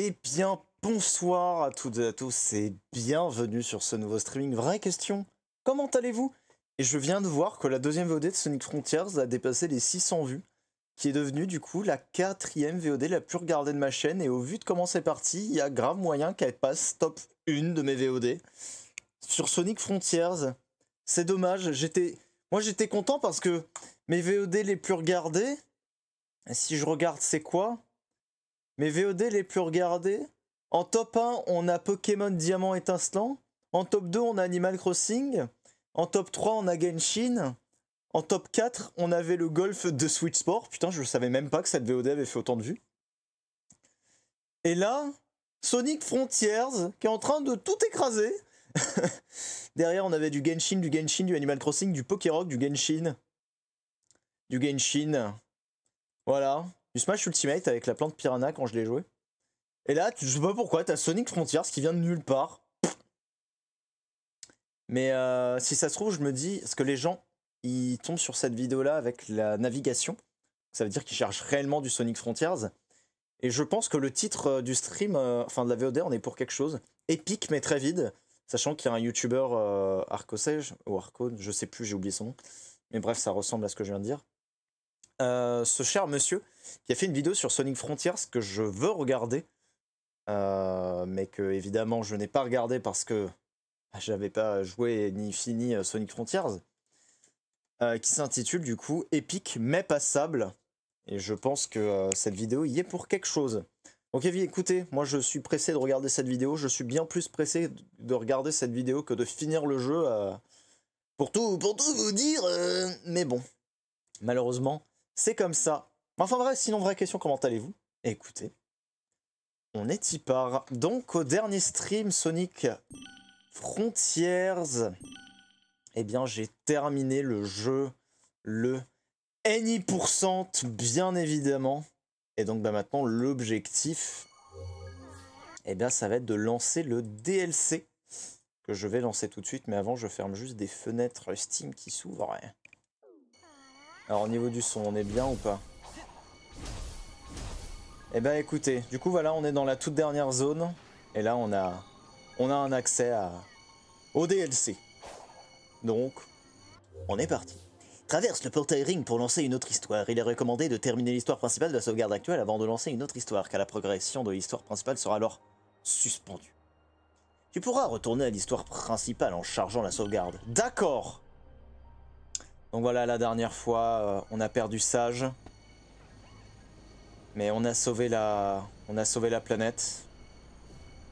Eh bien, bonsoir à toutes et à tous et bienvenue sur ce nouveau streaming. Vraie question, comment allez-vous? Et je viens de voir que la deuxième VOD de Sonic Frontiers a dépassé les 600 vues, qui est devenue du coup la quatrième VOD la plus regardée de ma chaîne. Et au vu de comment c'est parti, il y a grave moyen qu'elle passe top 1 de mes VOD. Sur Sonic Frontiers, c'est dommage. Moi j'étais content parce que mes VOD les plus regardés, si je regarde c'est quoi? Mes VOD les plus regardés, en top 1 on a Pokémon Diamant étincelant, en top 2 on a Animal Crossing, en top 3 on a Genshin, en top 4 on avait le golf de Switch Sport, putain je savais même pas que cette VOD avait fait autant de vues. Et là, Sonic Frontiers qui est en train de tout écraser. Derrière, on avait du Genshin, du Genshin, du Animal Crossing, du Pokérock, du Genshin. Du Genshin. Voilà. Du Smash Ultimate avec la plante Piranha quand je l'ai joué. Et là, je sais pas pourquoi, t'as Sonic Frontiers qui vient de nulle part. Mais euh, si ça se trouve, je me dis, est-ce que les gens, ils tombent sur cette vidéo-là avec la navigation Ça veut dire qu'ils cherchent réellement du Sonic Frontiers. Et je pense que le titre euh, du stream, euh, enfin de la VOD, on est pour quelque chose. Épique mais très vide. Sachant qu'il y a un youtubeur euh, Arcosage, ou Arco, je sais plus, j'ai oublié son nom. Mais bref, ça ressemble à ce que je viens de dire. Euh, ce cher monsieur qui a fait une vidéo sur Sonic Frontiers que je veux regarder, euh, mais que évidemment je n'ai pas regardé parce que j'avais pas joué ni fini euh, Sonic Frontiers, qui s'intitule du coup Épique mais passable. Et je pense que cette vidéo y est pour quelque chose. Donc écoutez, moi je suis pressé de regarder cette vidéo, je suis bien plus pressé de regarder cette vidéo que de finir le jeu pour, tout, pour tout vous dire. mais bon, malheureusement, c'est comme ça. Enfin bref, sinon vraie question, comment allez-vous? Écoutez, on est y part. Donc au dernier stream Sonic Frontiers, eh bien j'ai terminé le jeu, le Any% bien évidemment. Et donc bah, maintenant l'objectif, eh bien ça va être de lancer le DLC que je vais lancer tout de suite. Mais avant je ferme juste des fenêtres Steam qui s'ouvrent. Alors au niveau du son, on est bien ou pas Eh ben écoutez, du coup voilà, on est dans la toute dernière zone. Et là on a, on a un accès au DLC. Donc, on est parti. Traverse le portail ring pour lancer une autre histoire. Il est recommandé de terminer l'histoire principale de la sauvegarde actuelle avant de lancer une autre histoire, car la progression de l'histoire principale sera alors suspendue. Tu pourras retourner à l'histoire principale en chargeant la sauvegarde. D'accord Donc voilà, la dernière fois, euh, on a perdu Sage. Mais on a sauvé la, on a sauvé la planète.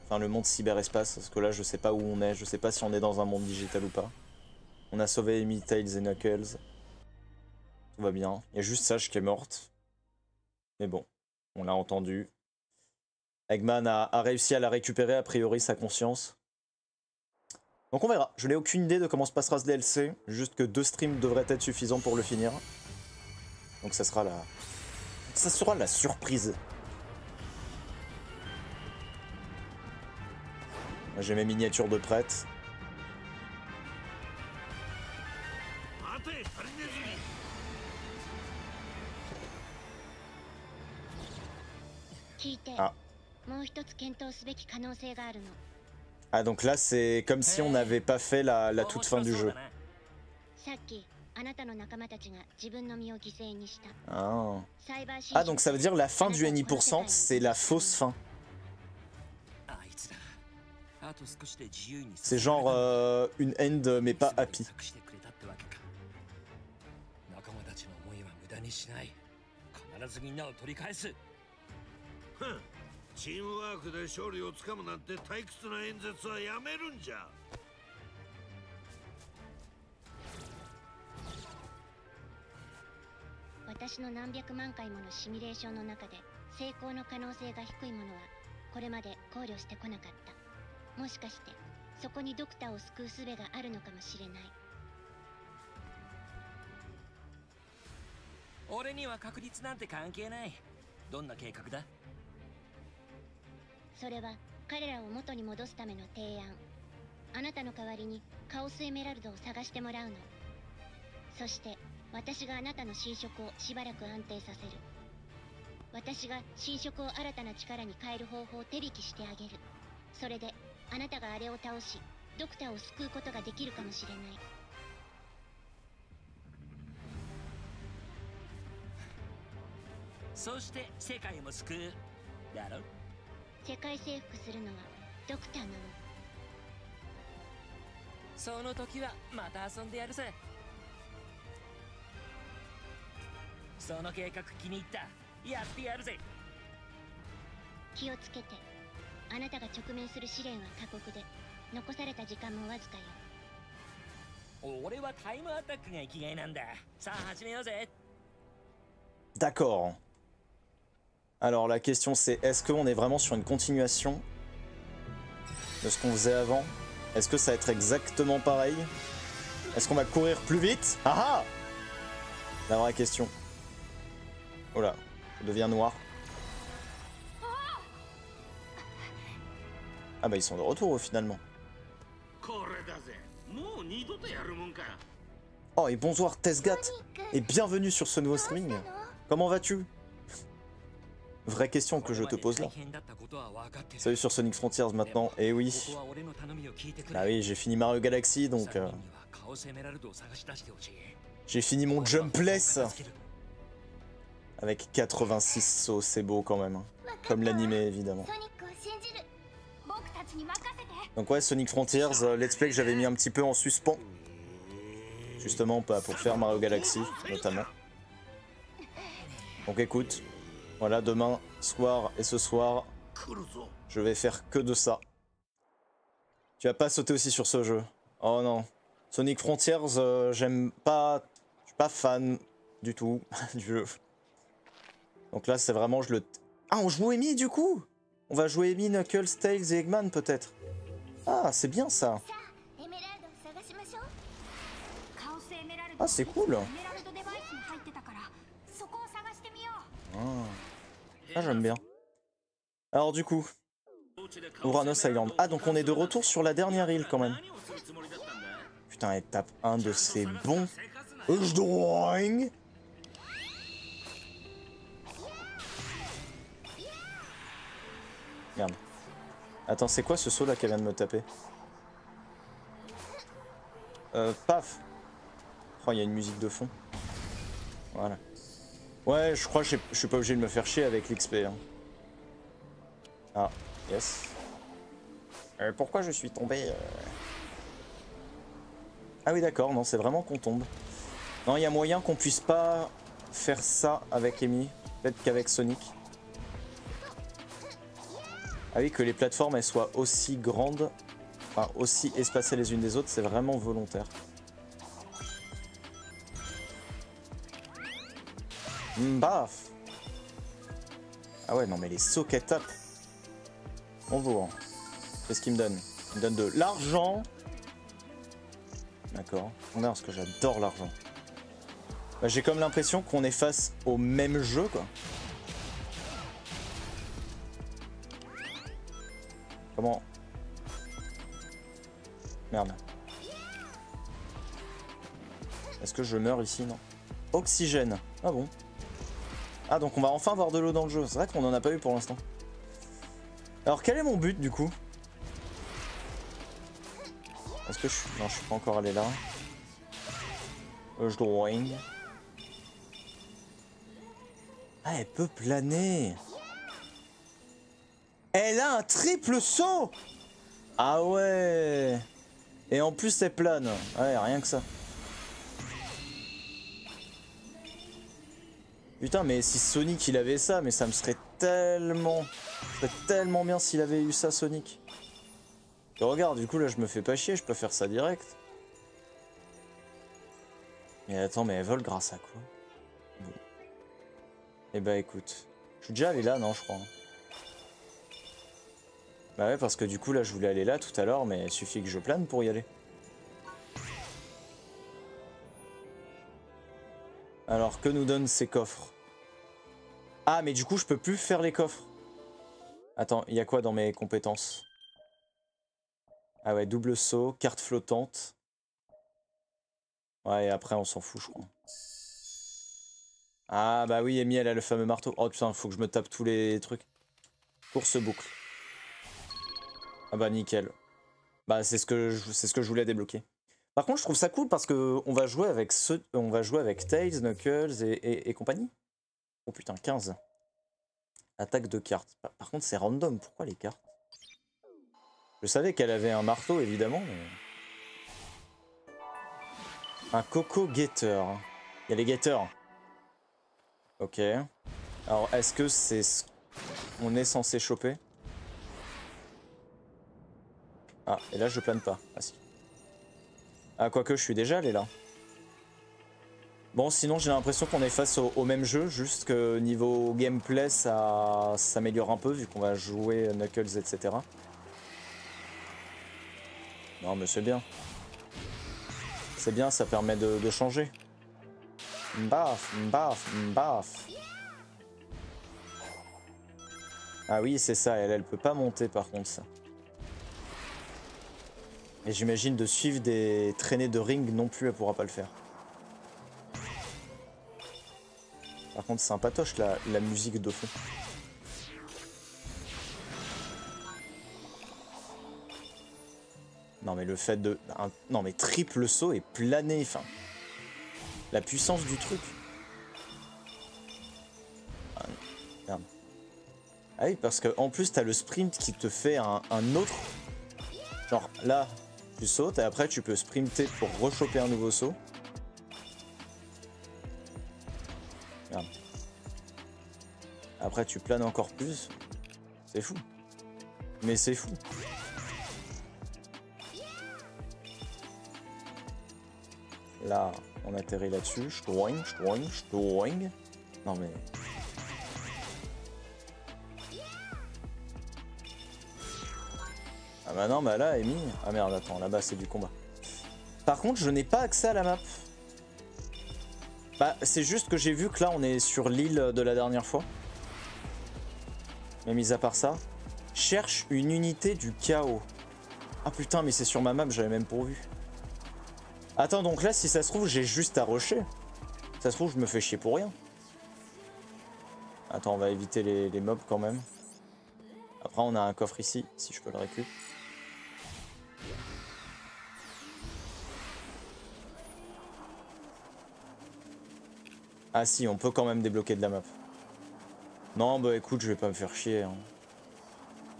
Enfin, le monde cyberespace, parce que là, je sais pas où on est. Je sais pas si on est dans un monde digital ou pas. On a sauvé Amy, Tails et Knuckles. Tout va bien. Il y a juste Sage qui est morte. Mais bon, on l'a entendu. Eggman a, a réussi à la récupérer, a priori, sa conscience. Donc on verra. Je n'ai aucune idée de comment se passera ce DLC. Juste que deux streams devraient être suffisants pour le finir. Donc ça sera la... Ça sera la surprise. J'ai mes miniatures de prête. 待 ah donc là c'est comme si on n'avait pas fait la, toute fin du jeu. Ah. donc ça veut dire la fin du NI%, c'est la fausse fin. Ah, c'est genre euh, une end mais pas happy. チームワークで勝利をつかむなんて退屈な演説はやめるんじゃ。私の何百万回ものシミュレーションの中で成功の可能性が低いものはこれまで考慮してこなかった。もしかしてそこにドクターを救う術があるのかもしれない。俺には確率なんて関係ない。どんな計画だ？それは彼らを元に戻すための提案。あなたの代わりにカオスエメラルドを探してもらうの。そして私があなたの侵食をしばらく安定させる。私が侵食を新たな力に変える方法を手引きしてあげる。それであなたがあれを倒しドクターを救うことができるかもしれない。そして世界も救う。だろ世界征服するのはドクターなの。その時はまた遊んでやるぜ。その計画気に入った。やってやるぜ。気をつけて。あなたが直面する試練は過酷で残された時間もわずかよ。俺はタイムアタックが生きがいなんだ。さあ始めようぜ。D'accord. Alors la question c'est, est-ce qu'on est vraiment sur une continuation de ce qu'on faisait avant? Est-ce que ça va être exactement pareil? Est-ce qu'on va courir plus vite? Ah ah La vraie question. Oh là, ça devient noir. Ah bah ils sont de retour finalement. Oh et bonsoir Tesgat et bienvenue sur ce nouveau streaming. Comment vas-tu? vraie question que je te pose là. Salut sur Sonic Frontiers maintenant, eh oui. Ah oui, j'ai fini Mario Galaxy donc... Euh, j'ai fini mon Jumpless Avec 86 sauts, c'est beau quand même. Hein. Comme l'animé évidemment. Donc ouais, Sonic Frontiers, euh, let's play que j'avais mis un petit peu en suspens. Justement pour faire Mario Galaxy, notamment. Donc écoute, voilà, demain soir et ce soir, je vais faire que de ça. Tu vas pas sauter aussi sur ce jeu. Oh non. Sonic Frontiers, euh, j'aime pas... Je suis pas fan du tout du jeu. Donc là, c'est vraiment, je le... Ah, on joue Amy du coup? On va jouer Amy, Knuckles, Tails et Eggman peut-être. Ah, c'est bien ça. Ah, c'est cool. Ah. Ah, j'aime bien. Alors du coup, Uranos Island. Ah, donc on est de retour sur la dernière île quand même. Putain, étape 1 de ces bons... drawing Merde. Attends, c'est quoi ce saut là qu'elle vient de me taper? Euh, paf Oh, il y a une musique de fond. Voilà. Ouais, je crois que je suis pas obligé de me faire chier avec l'XP. hein. Ah, yes. Euh, pourquoi je suis tombé euh Ah oui, d'accord, non, c'est vraiment qu'on tombe. Non, il y a moyen qu'on puisse pas faire ça avec Amy. Peut-être qu'avec Sonic. Ah oui, que les plateformes soient aussi grandes, enfin aussi espacées les unes des autres, c'est vraiment volontaire. Baf Ah ouais, non mais les sauts qu'elle tape. Bonjour. Qu'est-ce qu'il me donne Il me donne de l'argent. D'accord. Regarde, parce que j'adore l'argent. Bah, J'ai comme l'impression qu'on est face au même jeu, quoi. Comment? Merde. Est-ce que je meurs ici Non? Oxygène. Ah bon? Ah donc on va enfin avoir de l'eau dans le jeu. C'est vrai qu'on en a pas eu pour l'instant. Alors quel est mon but du coup? Est-ce que je suis... Non, je suis pas encore allé là. Euh, je drawing. Ah, elle peut planer. Elle a un triple saut Ah ouais Et en plus elle plane. Ouais, rien que ça. Putain, mais si Sonic il avait ça, mais ça me serait tellement... Ça serait tellement bien s'il avait eu ça, Sonic. Regarde, du coup là je me fais pas chier, je peux faire ça direct. Mais attends, mais elle vole grâce à quoi? Bon. Eh bah écoute. Je suis déjà allé là, non, je crois. Bah ouais, parce que du coup là je voulais aller là tout à l'heure, mais il suffit que je plane pour y aller. Alors, que nous donnent ces coffres? Ah, mais du coup je peux plus faire les coffres. Attends, il y a quoi dans mes compétences? Ah ouais, double saut, carte flottante. Ouais, et après on s'en fout, je crois. Ah bah oui, Amy, elle a le fameux marteau. Oh putain, faut que je me tape tous les trucs. Course boucle. Ah bah nickel. Bah c'est ce c'est ce que je voulais débloquer. Par contre, je trouve ça cool parce que on va jouer avec Tails, Knuckles et, compagnie. Oh putain, 15. Attaque de cartes. Par, contre, c'est random. Pourquoi les cartes? Je savais qu'elle avait un marteau, évidemment, mais... Un Coco Gator. Il y a les Gators. Ok. Alors, est-ce que c'est ce qu'on est censé choper? Ah, et là, je plane pas. Ah. Ah, quoique, je suis déjà allé là. Bon, sinon, j'ai l'impression qu'on est face au, même jeu, juste que niveau gameplay, ça s'améliore un peu, vu qu'on va jouer Knuckles, etc. Non, mais c'est bien. C'est bien, ça permet de, changer. Mbaf, mbaf, mbaf. Ah oui, c'est ça, elle, elle peut pas monter par contre ça. Et j'imagine de suivre des traînées de ring non plus, elle pourra pas le faire. Par contre, c'est sympatoche la, la musique de fond. Non mais le fait de... un- non mais triple saut et planer, enfin... La puissance du truc. Ah. Ah oui, parce que en plus t'as le sprint qui te fait un, un autre... Genre là, tu sautes et après tu peux sprinter pour rechoper un nouveau saut. Merde. Après tu planes encore plus. C'est fou. Mais c'est fou. Là, on atterrit là-dessus. Ch'toing, ch'toing, ch'toing. Non mais... bah non, bah là, Amy... Ah merde, attends, là-bas c'est du combat. Par contre, je n'ai pas accès à la map. Bah, c'est juste que j'ai vu que là, on est sur l'île de la dernière fois. Mais mis à part ça, cherche une unité du chaos. Ah putain, mais c'est sur ma map, j'avais même pourvu. Attends, donc là, si ça se trouve, j'ai juste à rusher. Ça se trouve, je me fais chier pour rien. Attends, on va éviter les, les mobs quand même. Après, on a un coffre ici, si je peux le récupérer. Ah si, on peut quand même débloquer de la map. Non, bah écoute, je vais pas me faire chier. Hein.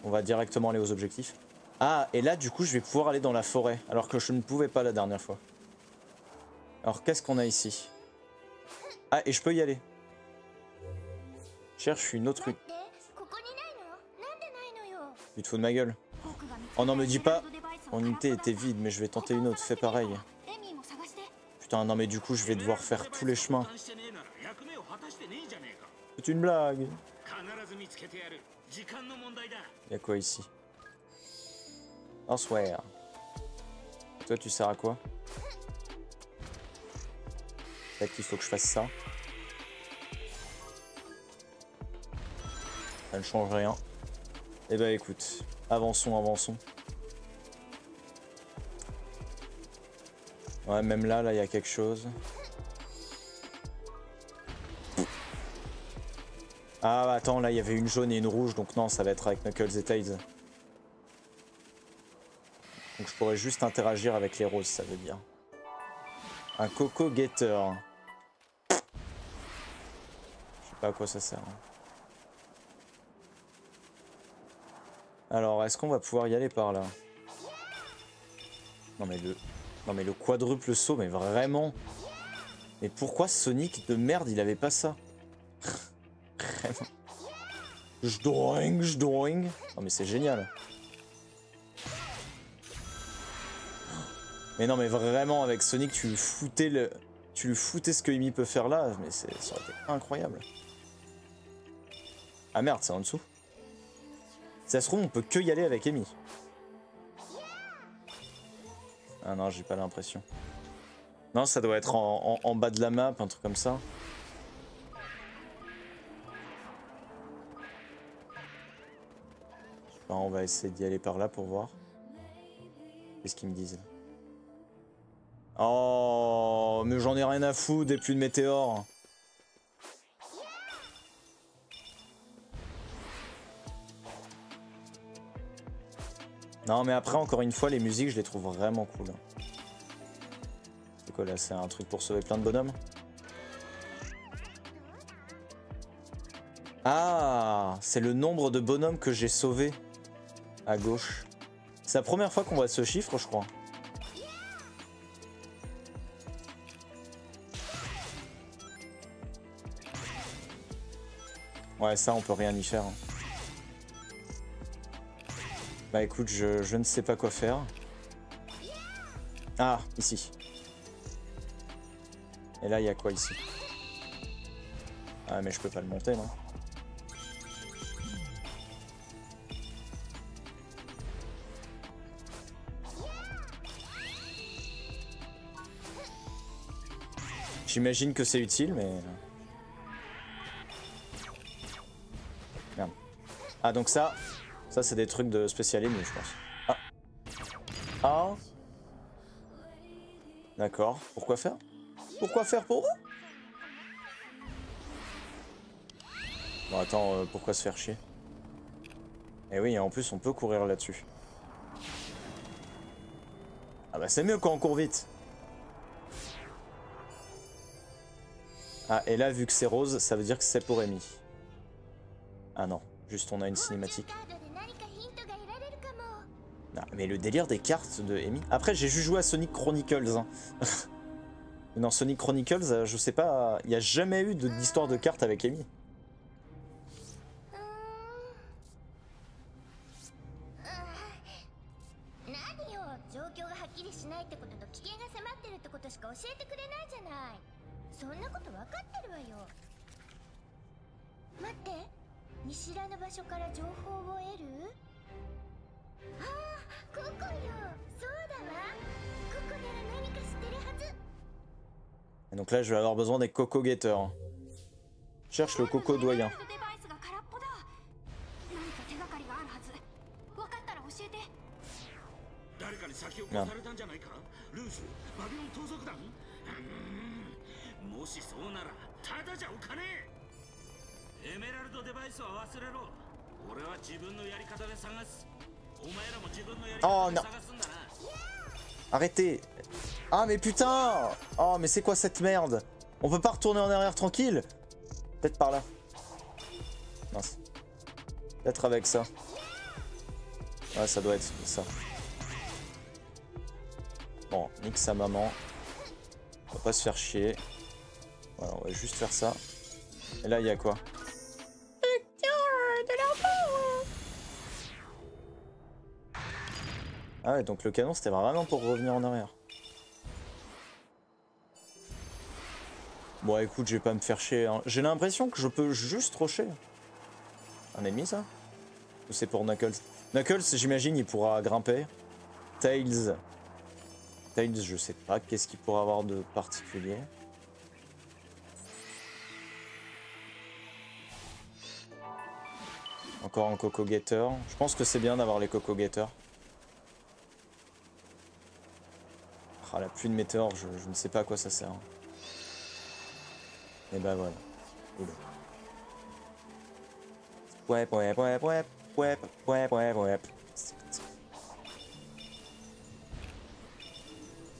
On va directement aller aux objectifs. Ah, et là, du coup, je vais pouvoir aller dans la forêt, alors que je ne pouvais pas la dernière fois. Alors, qu'est-ce qu'on a ici? Ah, et je peux y aller. Cherche une autre... Tu te fous de ma gueule Oh non, me dis pas Mon unité était vide, mais je vais tenter une autre, fais pareil. Putain, non mais du coup, je vais devoir faire tous les chemins. C'est une blague. Il y a quoi ici? Answer. Toi, tu sers à quoi? Peut-être qu'il faut que je fasse ça. Ça ne change rien. Eh bah ben, écoute, avançons, avançons. Ouais, même là, là, il y a quelque chose. Ah, bah, attends, là, il y avait une jaune et une rouge, donc non, ça va être avec Knuckles et Tails. Donc je pourrais juste interagir avec les roses, ça veut dire. Un Coco Gator. Je sais pas à quoi ça sert. hein. Alors, est-ce qu'on va pouvoir y aller par là? Non mais le... Non mais le quadruple saut, mais vraiment Mais pourquoi Sonic de merde, il avait pas ça? Vraiment. J'doing, j'doing. Non mais c'est génial. Mais non mais vraiment avec Sonic tu lui foutais le. Tu lui foutais ce que Amy peut faire là, mais ça aurait été incroyable. Ah merde, c'est en dessous. Si ça se trouve, on peut que y aller avec Amy. Ah non, j'ai pas l'impression. Non, ça doit être en bas de la map, un truc comme ça. Ben, on va essayer d'y aller par là pour voir. Qu'est-ce qu'ils me disent Oh, mais j'en ai rien à foutre des pluies de météores. Non, mais après, encore une fois, les musiques, je les trouve vraiment cool. C'est quoi là C'est un truc pour sauver plein de bonhommes? Ah C'est le nombre de bonhommes que j'ai sauvés à gauche. C'est la première fois qu'on voit ce chiffre, je crois. Ouais, ça, on peut rien y faire. hein. Bah écoute, je, ne sais pas quoi faire. Ah, ici. Et là, il y a quoi ici? Ah, mais je peux pas le monter, non? J'imagine que c'est utile, mais... Merde. Ah, donc ça, ça c'est des trucs de spécial ennemis, je pense. Ah. Ah. D'accord. Pourquoi faire? Pourquoi faire pour eux? Bon, attends, euh, pourquoi se faire chier? Eh oui, en plus, on peut courir là-dessus. Ah bah c'est mieux quand on court vite. Ah, et là, vu que c'est rose, ça veut dire que c'est pour Amy. Ah non, juste on a une cinématique. Non, mais le délire des cartes de Amy. Après, j'ai juste joué à Sonic Chronicles. Hein. Non, Sonic Chronicles, euh, je sais pas, il n'y a jamais eu d'histoire de, de cartes avec Amy. Donc là, je vais avoir besoin des Coco Getters. Hein. Cherche le Coco Doyen. Oh non Arrêtez Ah mais putain Oh mais c'est quoi cette merde? On peut pas retourner en arrière tranquille? Peut-être par là. Mince. Peut-être avec ça. Ouais, ça doit être ça. Bon, nique sa maman. On va pas se faire chier. Voilà, on va juste faire ça. Et là, il y a quoi? Ah ouais, donc le canon, c'était vraiment pour revenir en arrière. Bon, écoute, je vais pas me faire chier. hein. J'ai l'impression que je peux juste rocher. Un ennemi, ça? Ou c'est pour Knuckles? Knuckles, j'imagine, il pourra grimper. Tails. Tails, je sais pas. Qu'est-ce qu'il pourra avoir de particulier? Encore un Coco Getter. Je pense que c'est bien d'avoir les Coco Getters. Ah, la pluie de météores, je, ne sais pas à quoi ça sert. Et bah voilà. Oula. Ouais, ouais, ouais, ouais, ouais, ouais, ouais, ouais.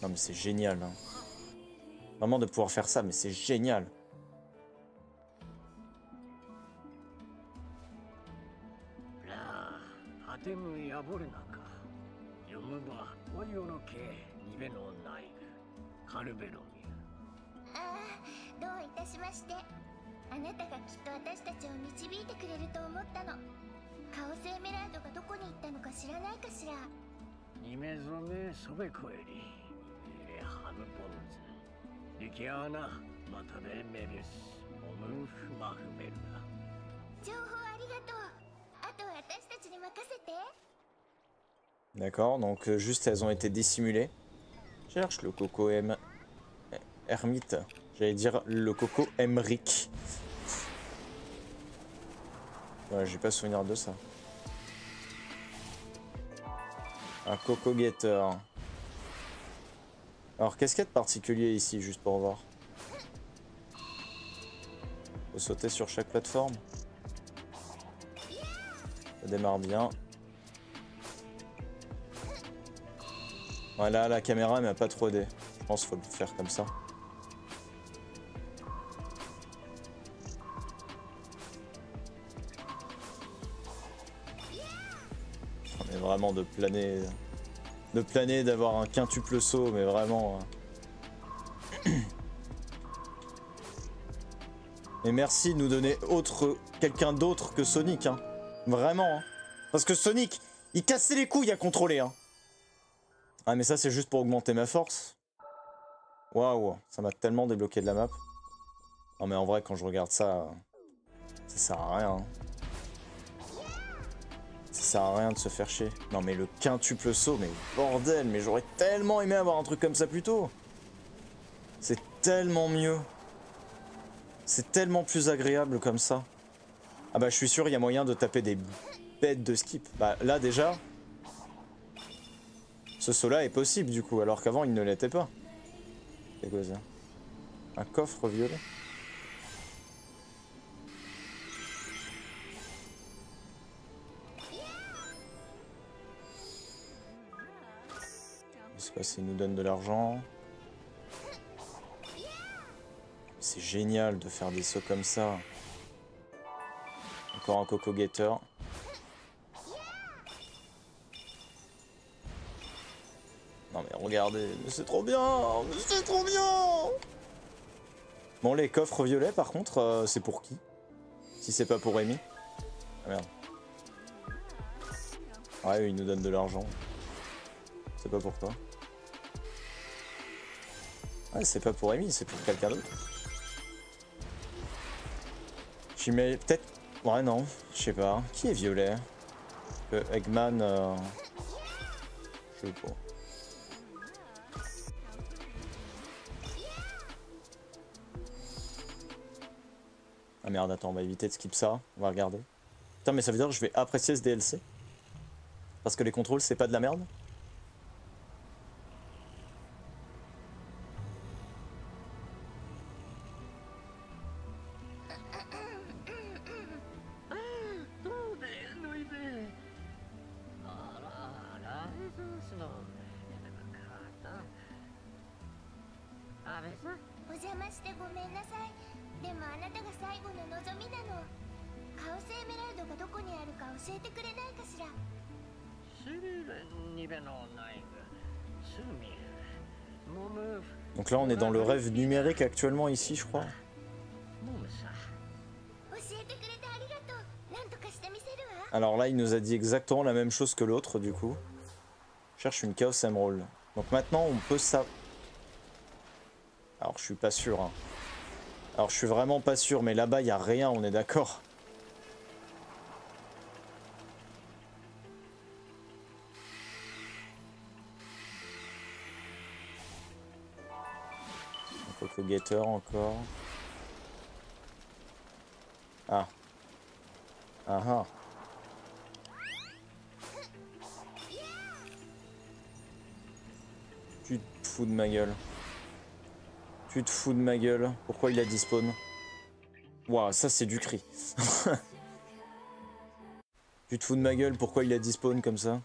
Non mais c'est génial. Hein. Vraiment de pouvoir faire ça, mais c'est génial. ベのナイフカルベロミああどういたしまして。あなたがきっと私たちを導いてくれると思ったの。カオスエメラルドがどこに行ったのか知らないかしら。ニメゾメソベコエリハムポンズ。リキアーナまたでメビウス。オムンフマフメルナ。情報ありがとう。あとは私たちに任せて。D'accord, donc euh, juste elles ont été dissimulées. Cherche le coco M... Hermite. J'allais dire le coco Emric. Ouais, j'ai pas souvenir de ça. Un coco getter. Alors qu'est-ce qu'il y a de particulier ici, juste pour voir? Faut sauter sur chaque plateforme. Ça démarre bien. Voilà, la caméra m'a pas trop aidé. Je pense qu'il faut le faire comme ça. On est vraiment de planer... De planer, d'avoir un quintuple saut, mais vraiment... euh. Et merci de nous donner autre... quelqu'un d'autre que Sonic, hein. Vraiment, hein. Parce que Sonic, il cassait les couilles à contrôler, hein. Ah mais ça c'est juste pour augmenter ma force. Waouh, ça m'a tellement débloqué de la map. Non mais en vrai quand je regarde ça, ça sert à rien. hein. Ça sert à rien de se faire chier. Non mais le quintuple saut, mais bordel, mais j'aurais tellement aimé avoir un truc comme ça plus tôt. C'est tellement mieux. C'est tellement plus agréable comme ça. Ah bah je suis sûr il y a moyen de taper des bêtes de skip. Bah là déjà, ce saut là est possible du coup, alors qu'avant il ne l'était pas. Ça Un coffre violet C'est quoi Ça nous donne de l'argent. C'est génial de faire des sauts comme ça. Encore un coco getter. Non mais regardez, mais c'est trop bien, mais c'est trop bien Bon les coffres violets par contre, euh, c'est pour qui? Si c'est pas pour Amy Ah merde. Ouais, il nous donne de l'argent. C'est pas pour toi. Ouais, c'est pas pour Amy, c'est pour quelqu'un d'autre. J'y mets peut-être... Ouais, non, je sais pas. Qui est violet? Le Eggman... euh, Je sais pas. Ah merde, attends, on va éviter de skip ça. On va regarder. Putain, mais ça veut dire que je vais apprécier ce DLC Parce que les contrôles, c'est pas de la merde « numérique actuellement ici, je crois. Alors là, il nous a dit exactement la même chose que l'autre, du coup. Cherche une Chaos Emerald. Donc maintenant, on peut ça. Alors, je suis pas sûr. Hein. Alors, je suis vraiment pas sûr, mais là-bas, il n'y a rien, on est d'accord. Encore. Ah. Ah ah. Tu te fous de ma gueule. Tu te fous de ma gueule. Pourquoi il a dispawn Waouh, ça c'est du cri. tu te fous de ma gueule, pourquoi il a dispawn comme ça?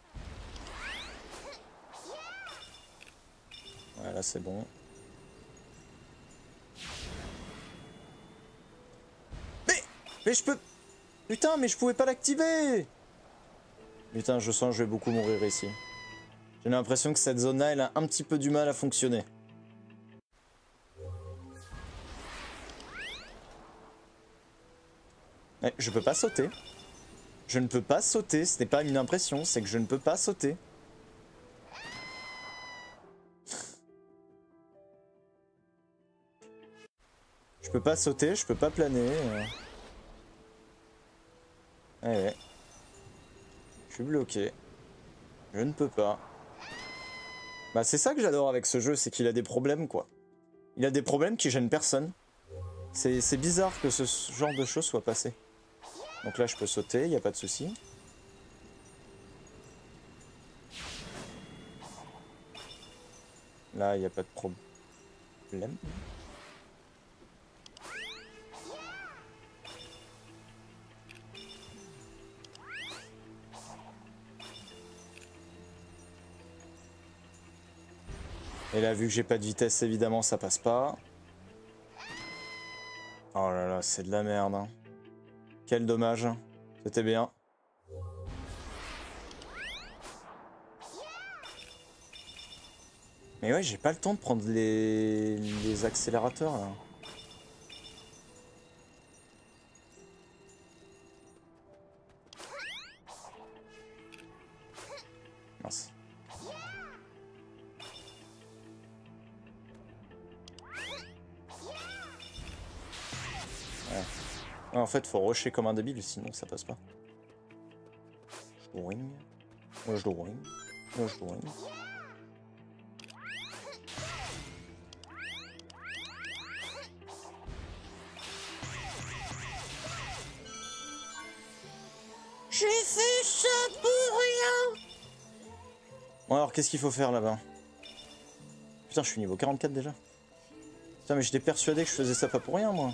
Voilà, c'est bon. Mais je peux... Putain, mais je pouvais pas l'activer Putain, je sens que je vais beaucoup mourir ici. J'ai l'impression que cette zone-là, elle a un petit peu du mal à fonctionner. Je peux pas sauter. Je ne peux pas sauter, ce n'est pas une impression, c'est que je ne peux pas sauter. Je peux pas sauter, je peux pas planer. Ouais, ouais. Je suis bloqué. Je ne peux pas. Bah c'est ça que j'adore avec ce jeu, c'est qu'il a des problèmes quoi. Il a des problèmes qui gênent personne. C'est c'est bizarre que ce genre de choses soit passé. Donc là je peux sauter, il n'y a pas de souci. Là il n'y a pas de problème. Et là, vu que j'ai pas de vitesse, évidemment, ça passe pas. Oh là là, c'est de la merde. hein. Quel dommage. C'était bien. Mais ouais, j'ai pas le temps de prendre les, les accélérateurs là. Fait, faut rusher comme un débile, sinon ça passe pas. Ring. Moi je ring. Moi je dois ring. J'ai fait ça pour rien. Bon alors qu'est-ce qu'il faut faire là-bas? Putain je suis niveau 44 déjà. Putain mais j'étais persuadé que je faisais ça pas pour rien moi.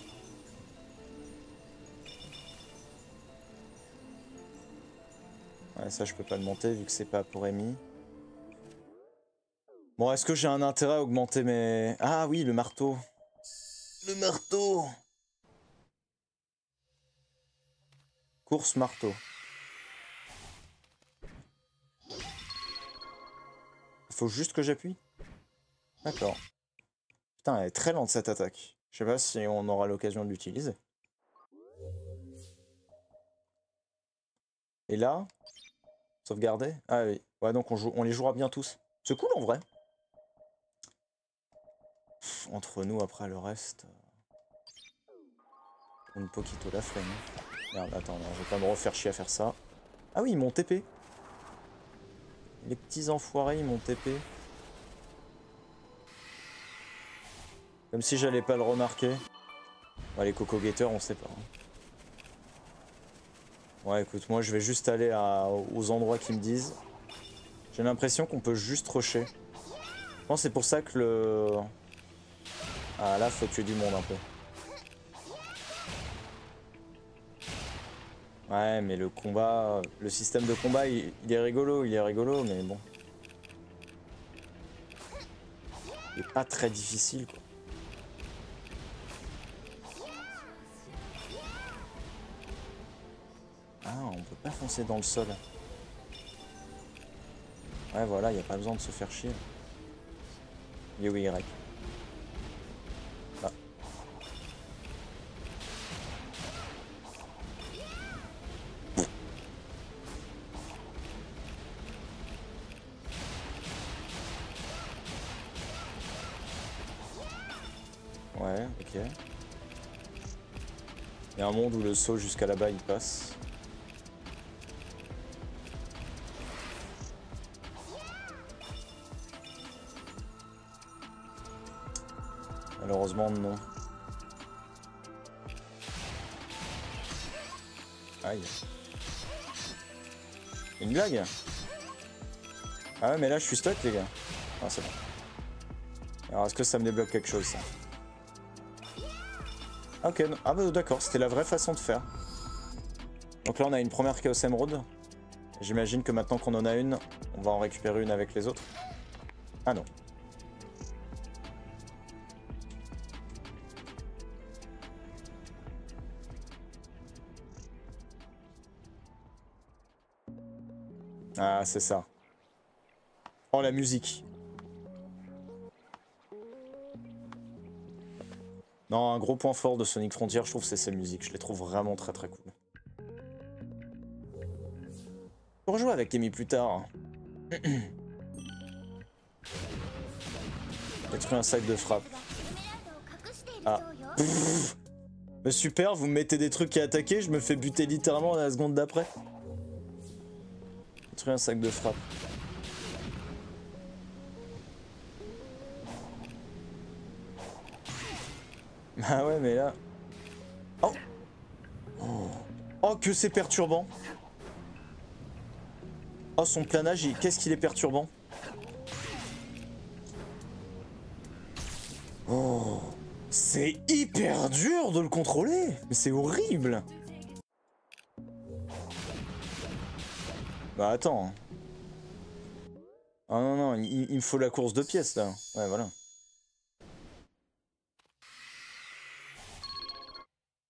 Ça je peux pas le monter vu que c'est pas pour Amy. Bon est-ce que j'ai un intérêt à augmenter mes... Ah oui le marteau. Le marteau Course marteau. Faut juste que j'appuie D'accord. Putain, elle est très lente cette attaque. Je sais pas si on aura l'occasion de l'utiliser. Et là Sauvegarder Ah oui. Ouais, donc on, les jouera bien tous. C'est cool en vrai. Entre nous, après le reste... euh, Un poquito la flemme. Merde, attends, je vais pas me refaire chier à faire ça. Ah oui, mon TP. Les petits enfoirés, ils m'ont TP. Comme si j'allais pas le remarquer. Les coco getters, on sait pas. hein. Ouais, écoute, moi je vais juste aller aux endroits qui me disent. J'ai l'impression qu'on peut juste rusher. Je pense c'est pour ça que le... Ah là, faut tuer du monde un peu. Ouais, mais le combat, le système de combat, il, il est rigolo, il est rigolo, mais bon. Il est pas très difficile, quoi. Ah, on peut pas foncer dans le sol. Ouais, voilà, il a pas besoin de se faire chier. Est où Y? Là. Ouais, ok. Il y a un monde où le saut jusqu'à là-bas il passe. Aïe. Une blague Ah ouais mais là je suis stuck les gars. Ah c'est bon. Alors est-ce que ça me débloque quelque chose ça Ok, ah bah d'accord, c'était la vraie façon de faire. Donc là on a une première Chaos Emerald. J'imagine que maintenant qu'on en a une, on va en récupérer une avec les autres. Ah non. Ah c'est ça. Oh la musique. Non, un gros point fort de Sonic Frontier, je trouve, c'est ses musiques. Je les trouve vraiment très très cool. Pour jouer avec Amy plus tard. Détruire un sac de frappe. Ah. Super, vous me mettez des trucs à attaquer, je me fais buter littéralement la seconde d'après. Un sac de frappe. Ah ouais, mais là... Oh. Oh, Oh, que c'est perturbant. Oh, son planage, il- qu'est-ce qu'il est perturbant. Oh C'est hyper dur de le contrôler. Mais c'est horrible Bah attends. Ah non, non, il, me faut la course de pièces là. Ouais, voilà.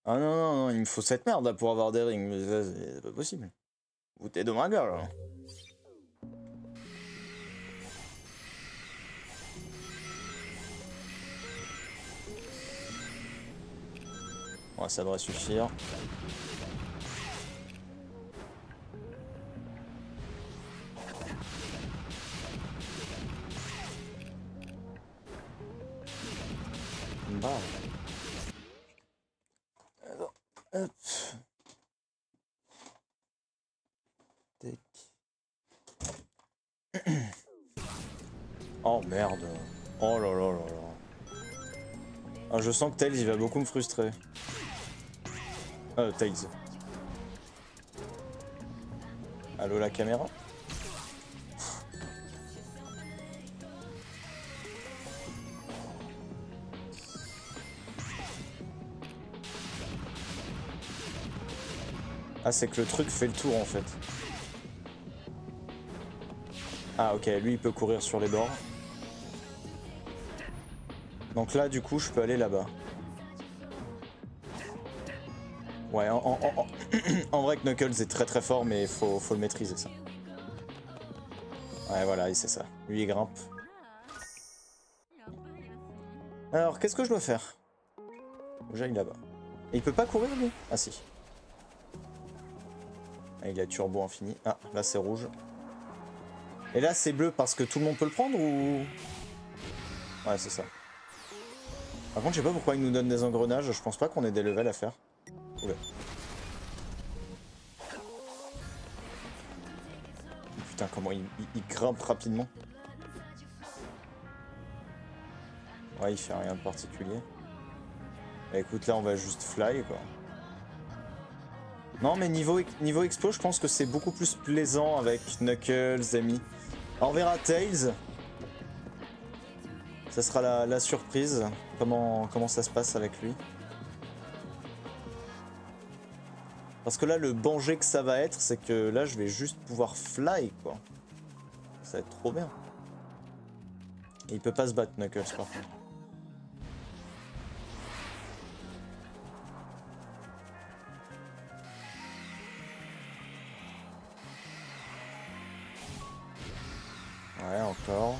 Ah non, non, non, il me faut cette merde là pour avoir des rings. Mais c'est pas possible. Vous t'es de ma gueule. là. Ouais, ça devrait suffire. Oh merde. Oh là là là là. Ah, je sens que Tails il va beaucoup me frustrer. Euh, Tails. Allô la caméra? Ah, c'est que le truc fait le tour en fait. Ah, ok, lui il peut courir sur les bords. Donc là, du coup, je peux aller là-bas. Ouais, en, en- en- en vrai, Knuckles est très très fort, mais faut, faut le maîtriser ça. Ouais, voilà, c'est ça. Lui, il grimpe. Alors, qu'est-ce que je dois faire? J'aille là-bas. Il peut pas courir, lui? Ah, si. Ah, il a turbo infini. Ah, là, c'est rouge. Et là, c'est bleu parce que tout le monde peut le prendre ou... Ouais, c'est ça. Par contre, je sais pas pourquoi il nous donne des engrenages. Je pense pas qu'on ait des levels à faire. Oula. Putain, comment il, il- il grimpe rapidement. Ouais, il fait rien de particulier. Bah écoute, là, on va juste fly, quoi. Non, mais niveau, niveau expo, je pense que c'est beaucoup plus plaisant avec Knuckles, Amy. On verra Tails. Ça sera la, surprise. Comment, comment ça se passe avec lui. Parce que là, le danger que ça va être, c'est que là, je vais juste pouvoir fly, quoi. Ça va être trop bien. Il peut pas se battre, Knuckles, par contre. Ouais, encore.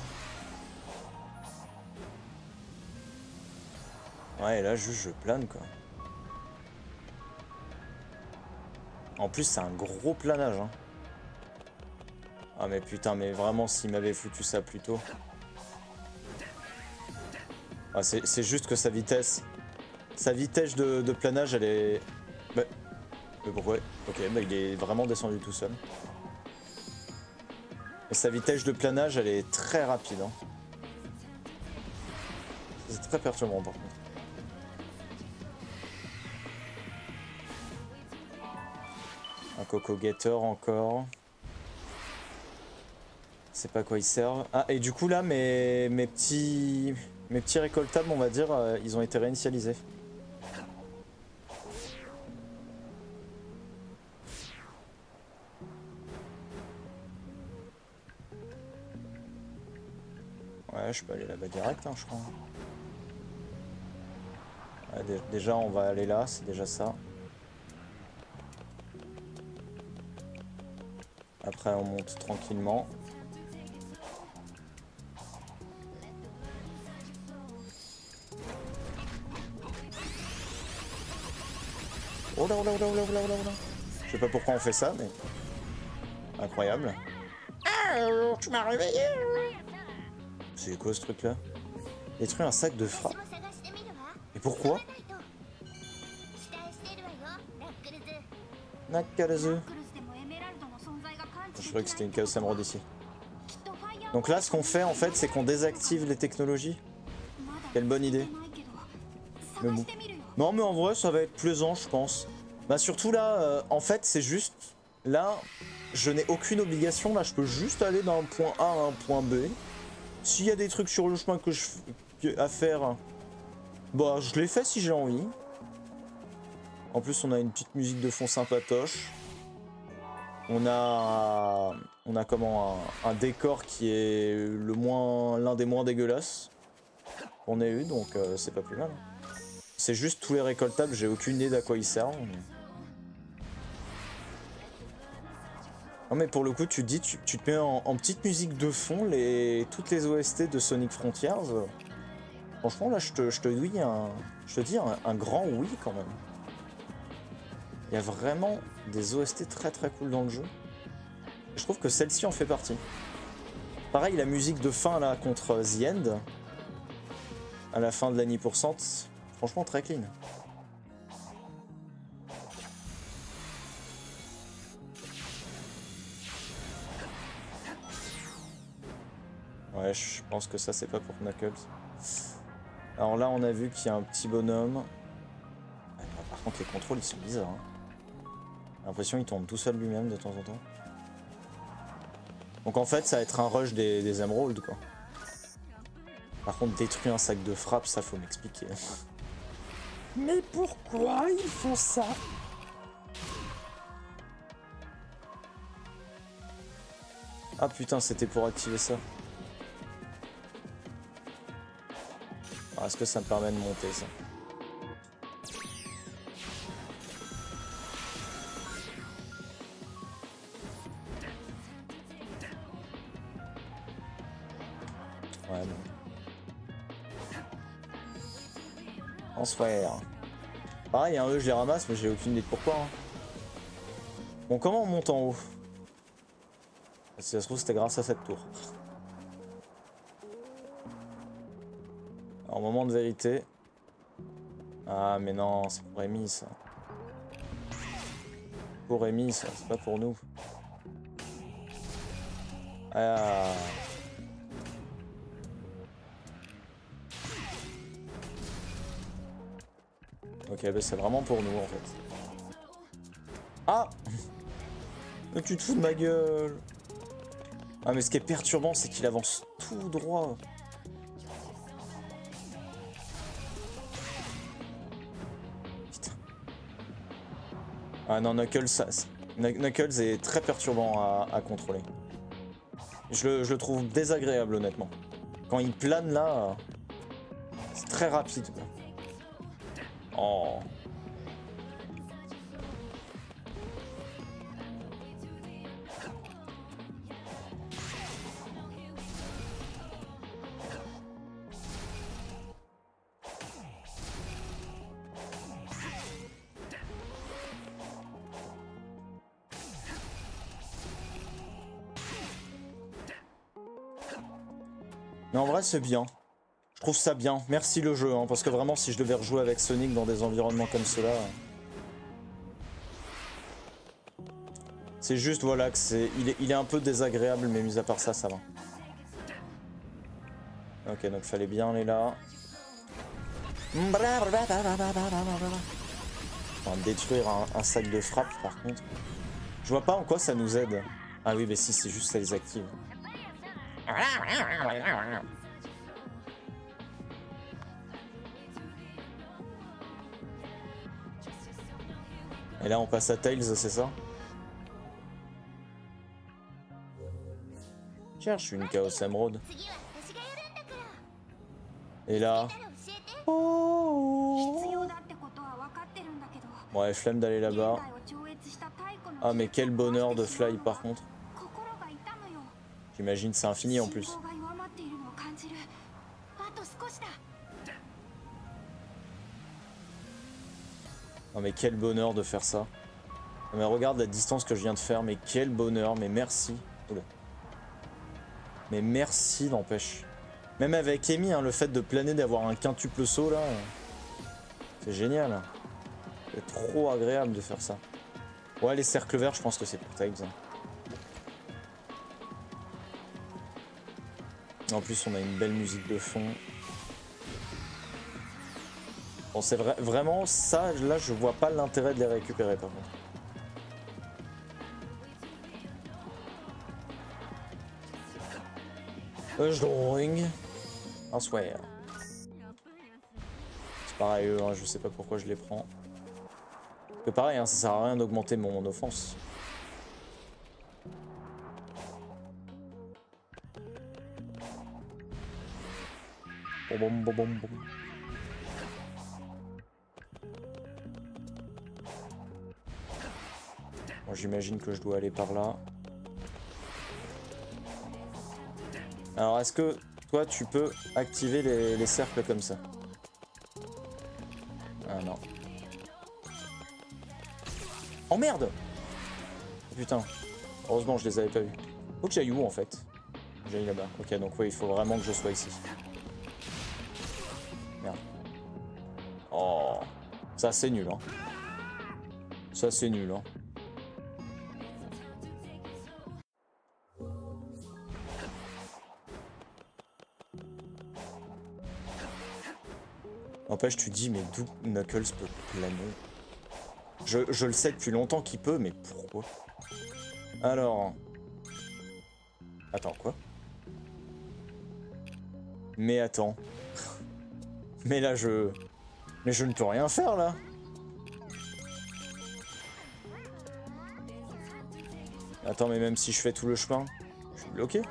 Ouais, et là, juste, je plane, quoi. En plus, c'est un gros planage. Hein. Ah, mais putain, mais vraiment, s'il m'avait foutu ça plus tôt. Ah, c'est juste que sa vitesse. Sa vitesse de, de planage, elle est. Bah, mais pourquoi? Ok, bah, il est vraiment descendu tout seul. Sa vitesse de planage, elle est très rapide. hein. C'est très perturbant par contre. Un Coco Gator encore. C'est pas à quoi ils servent. Ah, et du coup là, mes, mes petits mes petits récoltables, on va dire, euh, ils ont été réinitialisés. Je peux aller là-bas direct, hein, je crois. Déjà, on va aller là, c'est déjà ça. Après, on monte tranquillement. Oh oh là, oh là, oh là, oh là, oh là, oh là. Je sais pas pourquoi on fait ça, mais... Incroyable. Ah, tu m'as réveillé c'est quoi ce truc là Détruire un sac de frappe Et pourquoi? Je croyais que c'était une chaos émeraude ici. Donc là, ce qu'on fait en fait, c'est qu'on désactive les technologies. Quelle bonne idée. Mais bon. Non, mais en vrai, ça va être plaisant, je pense. Bah surtout là, euh, en fait, c'est juste... Là, je n'ai aucune obligation. Là, je peux juste aller d'un point A à un point B. S'il y a des trucs sur le chemin que je à faire, bah, je les fais si j'ai envie. En plus, on a une petite musique de fond sympatoche. On a, On a comment un, décor qui est le moins l'un des moins dégueulasses qu'on ait eu, donc euh, c'est pas plus mal. C'est juste tous les récoltables, j'ai aucune idée d'à quoi ils servent. Non mais pour le coup, tu te dis, tu, te mets en, petite musique de fond les, toutes les OST de Sonic Frontiers. Franchement, là, je te, je te dis, un, je te dis un, grand oui quand même. Il y a vraiment des OST très très cool dans le jeu. Je trouve que celle-ci en fait partie. Pareil, la musique de fin là contre The End, à la fin de l'année pourcent, franchement très clean. Ouais, je pense que ça c'est pas pour Knuckles. Alors là, on a vu qu'il y a un petit bonhomme. Ouais, Par contre, les contrôles ils sont bizarres. hein. J'ai l'impression qu'il tourne tout seul lui-même de temps en temps. Donc en fait, ça va être un rush des, des émeraudes quoi. Par contre, détruire un sac de frappe, ça faut m'expliquer. Mais pourquoi ils font ça? Ah putain, c'était pour activer ça. Alors, Est-ce que ça me permet de monter ça Ouais, bon. Swear. Pareil, hein, eux je les ramasse, mais j'ai aucune idée de pourquoi. hein. Bon, comment on monte en haut? Si ça se trouve, c'était grâce à cette tour. Alors, moment de vérité. Ah, mais non, c'est pour Amy ça. Pour Amy ça, c'est pas pour nous. Ah. Ok, bah c'est vraiment pour nous en fait. Ah tu te fous de ma gueule Ah mais ce qui est perturbant c'est qu'il avance tout droit. Non, Knuckles, est très perturbant à, contrôler. Je le, je le trouve désagréable honnêtement. Quand il plane là, c'est très rapide. Oh. C'est bien. Je trouve ça bien. Merci le jeu, hein, parce que vraiment, si je devais rejouer avec Sonic dans des environnements comme cela. C'est juste, voilà, que c'est. Il est, il est un peu désagréable, mais mis à part ça, ça va. Ok, donc fallait bien aller là. On va détruire un, un sac de frappe, par contre. Je vois pas en quoi ça nous aide. Ah oui, mais si, c'est juste ça les active. Et là, on passe à Tails, c'est ça? Tiens, je suis une Chaos Emerald. Et là... Oh Ouais, flemme d'aller là-bas. Ah, mais quel bonheur de Fly, par contre. J'imagine c'est infini en plus. Non mais quel bonheur de faire ça. Non, mais regarde la distance que je viens de faire, mais quel bonheur, mais merci. Oula. Mais merci n'empêche. Même avec Amy, hein, le fait de planer, d'avoir un quintuple saut là, c'est génial. C'est trop agréable de faire ça. Ouais, les cercles verts, je pense que c'est pour Tails. hein. En plus, on a une belle musique de fond. Bon, c'est vrai, vraiment ça, là, je vois pas l'intérêt de les récupérer par contre. A drawing. Elsewhere. C'est pareil, eux, hein, je sais pas pourquoi je les prends. Pareil, hein, ça sert à rien d'augmenter mon, mon offense. Bon, bon, bon, bon, bon. J'imagine que je dois aller par là. Alors, est-ce que toi, tu peux activer les, les cercles comme ça? Ah non. Oh merde Putain. Heureusement, je les avais pas vus. Faut que j'aille où en fait? J'aille là-bas. Ok, donc oui, il faut vraiment que je sois ici. Merde. Oh. Ça, c'est nul, hein. Ça, c'est nul, hein. N'empêche, tu dis, mais d'où Knuckles peut planer. Je, je le sais depuis longtemps qu'il peut, mais pourquoi? Alors... Attends, quoi? Mais attends. mais là, je... Mais je ne peux rien faire, là. Attends, mais même si je fais tout le chemin, je suis bloqué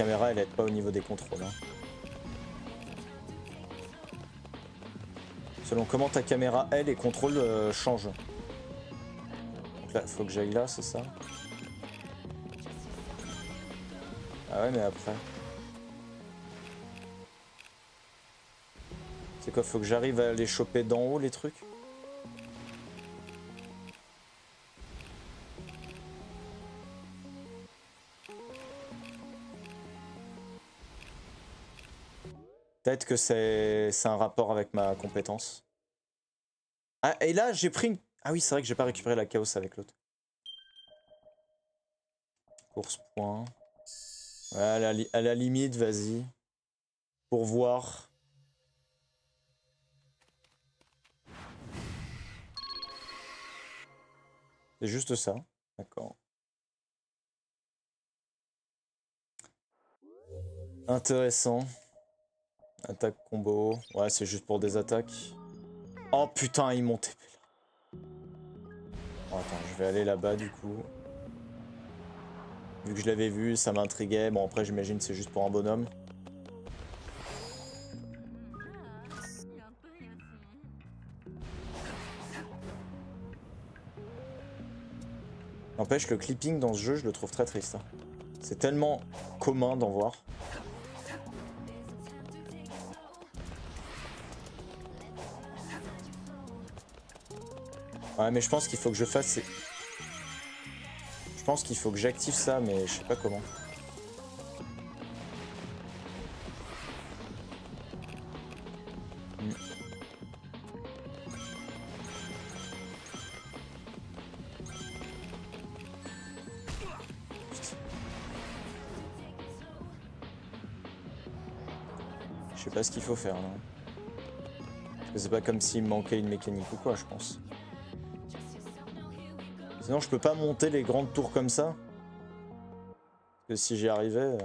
caméra, elle est pas au niveau des contrôles. hein. Selon comment ta caméra, elle, les contrôles euh, changent. Donc là, faut que j'aille là, c'est ça? Ah ouais, mais après... C'est quoi, faut que j'arrive à les choper d'en haut, les trucs? Peut-être que c'est un rapport avec ma compétence. Ah, et là, j'ai pris une... Ah oui, c'est vrai que j'ai pas récupéré la chaos avec l'autre. Course point. Ouais, à la limite, vas-y. Pour voir. C'est juste ça. D'accord. Intéressant. Attaque combo. Ouais, c'est juste pour des attaques. Oh putain, ils m'ont TP là. Bon, attends, je vais aller là-bas du coup. Vu que je l'avais vu, ça m'intriguait. Bon, après, j'imagine c'est juste pour un bonhomme. N'empêche, le clipping dans ce jeu, je le trouve très triste. hein. C'est tellement commun d'en voir. Ouais, mais je pense qu'il faut que je fasse... Je pense qu'il faut que j'active ça, mais je sais pas comment. Je sais pas ce qu'il faut faire là. C'est pas comme s'il manquait une mécanique ou quoi, je pense. Sinon, je peux pas monter les grandes tours comme ça. Que si j'y arrivais. euh.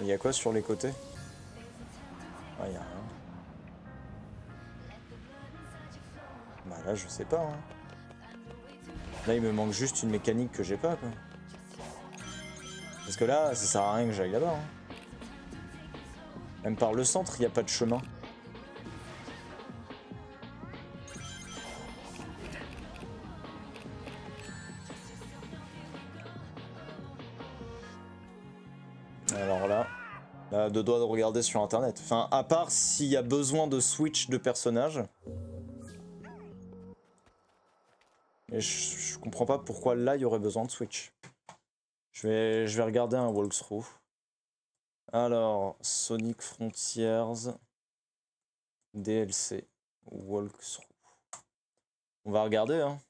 Il y a quoi sur les côtés? Je sais pas. hein. Là, il me manque juste une mécanique que j'ai pas. Parce que là, ça sert à rien que j'aille là-bas. hein. Même par le centre, il n'y a pas de chemin. Alors là, là, deux doigts de regarder sur internet. Enfin, à part s'il y a besoin de switch de personnage. Je, comprends pas pourquoi là il y aurait besoin de switch. Je vais, je vais regarder un walkthrough. Alors, Sonic Frontiers DLC walkthrough. On va regarder, hein.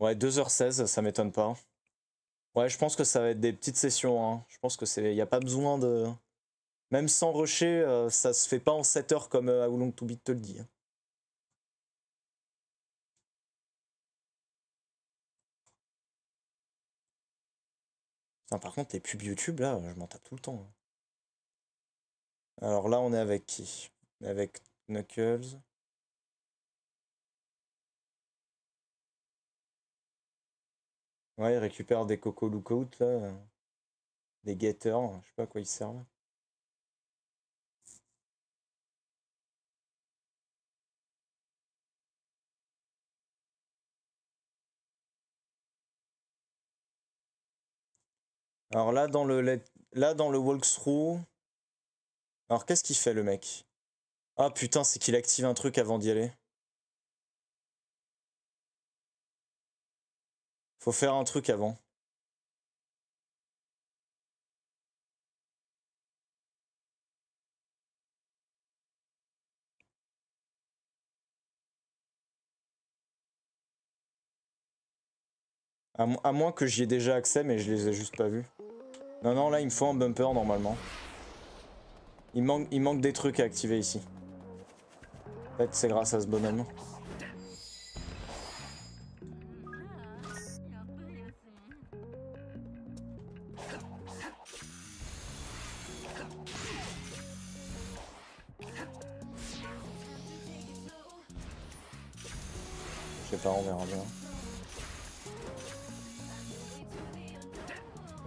Ouais, 2h16, ça m'étonne pas. Ouais, je pense que ça va être des petites sessions, hein. Je pense que c'est... Y a pas besoin de... Même sans rusher, euh, ça se fait pas en 7 heures comme euh, How Long te le dit. hein. Par contre, les pubs YouTube, là, je m'en tape tout le temps. hein. Alors là, on est avec qui? Avec Knuckles. Ouais, il récupère des Coco Lookout, là. Des getters, je sais pas à quoi ils servent. Alors là, dans le, là, dans le walkthrough... Alors, qu'est-ce qu'il fait, le mec? Ah, putain, c'est qu'il active un truc avant d'y aller. Faut faire un truc avant. À, à moins que j'y ai déjà accès, mais je les ai juste pas vus. Non, non, là, il me faut un bumper, normalement. Il manque, il manque des trucs à activer ici. En fait, c'est grâce à ce bonhomme. Je sais pas, on verra bien.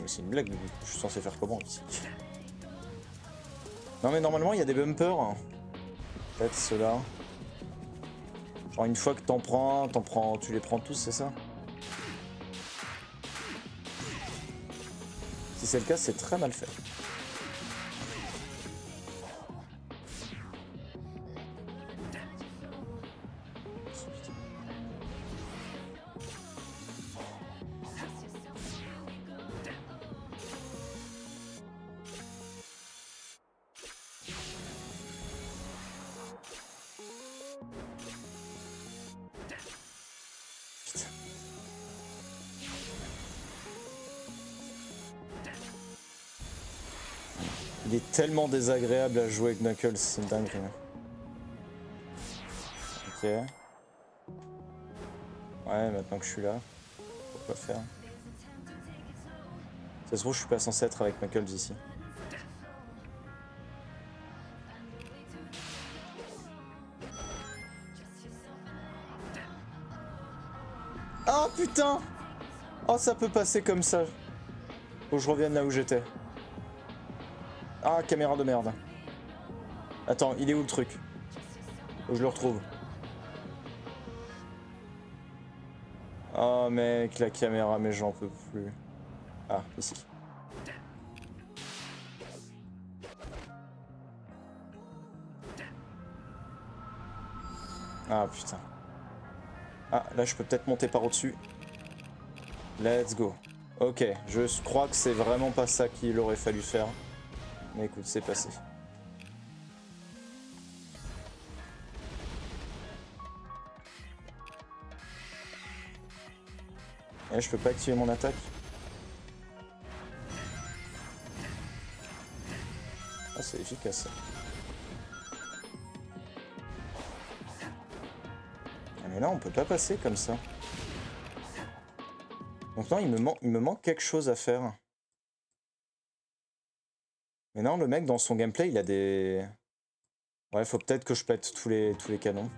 C'est une blague, je suis censé faire comment ici Non mais normalement il y a des bumpers. Peut-être ceux-là. Genre une fois que t'en prends t'en prends, tu les prends tous, c'est ça? Si c'est le cas, c'est très mal fait. Tellement désagréable à jouer avec Knuckles, c'est une dinguerie. hein. Ok. Ouais, maintenant que je suis là, pourquoi faire Ça se trouve, je suis pas censé être avec Knuckles ici. Ah putain Oh ça peut passer comme ça. Faut que je revienne là où j'étais. Ah caméra de merde. Attends, il est où le truc que je le retrouve. Oh mec, la caméra, mais j'en peux plus. Ah, ici. Ah putain. Ah, là je peux peut-être monter par au-dessus. Let's go. Ok, je crois que c'est vraiment pas ça qu'il aurait fallu faire. Mais écoute, c'est passé. Eh, je peux pas activer mon attaque Ah, c'est efficace. Ah, mais là, on peut pas passer comme ça. Donc il me manque quelque chose à faire. Mais non, le mec, dans son gameplay, il a des... Ouais, faut peut-être que je pète tous les, tous les canons.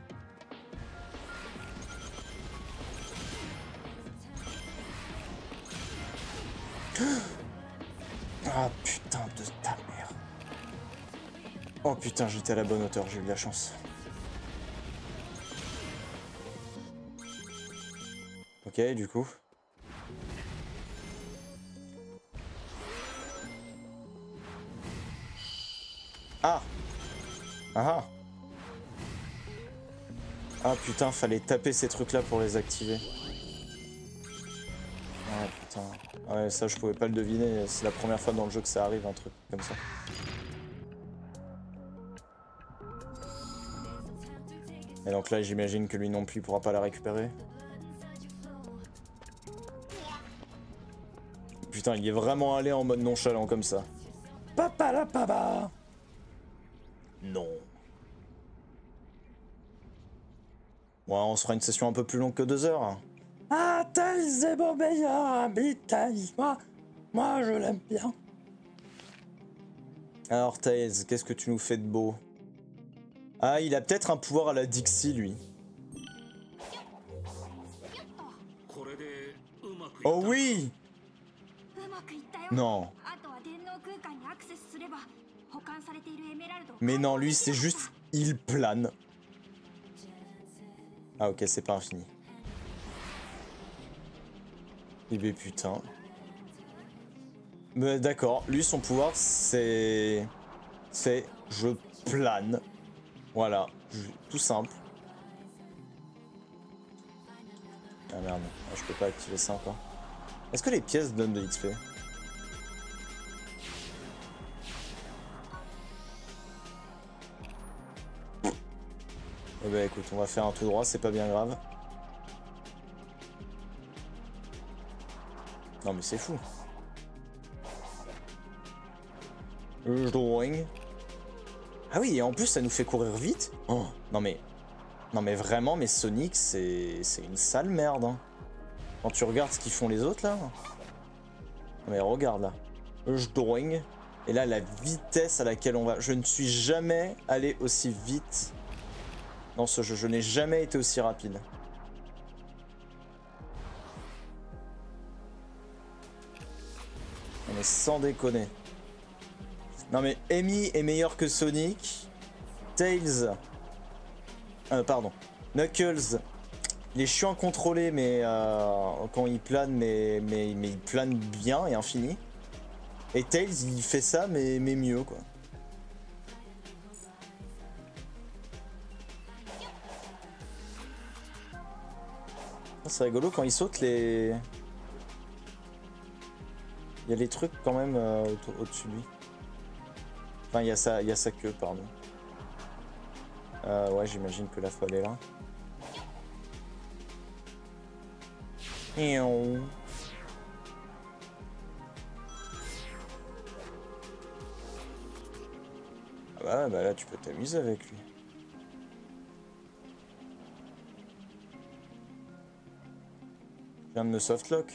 Ah putain de ta mère. Oh putain, j'étais à la bonne hauteur, j'ai eu de la chance. Ok, du coup. Ah putain, fallait taper ces trucs-là pour les activer. Ah putain. Ouais, ça je pouvais pas le deviner, c'est la première fois dans le jeu que ça arrive, un truc comme ça. Et donc là, j'imagine que lui non plus pourra pas la récupérer. Putain, il est vraiment allé en mode nonchalant comme ça. Papa la papa Non. On se fera une session un peu plus longue que deux heures. Ah, tel Zébo Meilleur habite Moi, moi, je l'aime bien. Alors, Tails, qu'est-ce que tu nous fais de beau? Ah, il a peut-être un pouvoir à la Dixie, lui. Oh oui Non. Mais non, lui, c'est juste... Il plane. Ah ok, c'est pas infini. Eh ben putain. Mais d'accord, lui, son pouvoir, c'est... C'est... Je plane. Voilà, tout simple. Ah merde, Ah, je peux pas activer ça encore. Est-ce que les pièces donnent de l'XP Eh ben écoute, on va faire un tout droit, c'est pas bien grave. Non mais c'est fou. Drawing. Ah oui, et en plus ça nous fait courir vite. Oh, non mais... Non mais vraiment, mais Sonic, c'est une sale merde. hein. Quand tu regardes ce qu'ils font les autres là. Non mais regarde là. Drawing. Et là, la vitesse à laquelle on va... Je ne suis jamais allé aussi vite ce. Je n'ai jamais été aussi rapide. Non mais sans déconner. Non mais Amy est meilleur que Sonic. Tails. Euh, pardon. Knuckles. Il est chiant à contrôler mais euh, quand il plane mais, mais, mais il plane bien et infini. Et Tails il fait ça mais, mais mieux quoi. C'est rigolo quand il saute les. Il y a les trucs quand même euh, au- au-dessus de lui. Enfin, il y a sa, il y a sa queue, pardon. Euh, ouais, j'imagine que la faut aller là. Miaou. Ah bah, bah là tu peux t'amuser avec lui. Je viens de me softlock.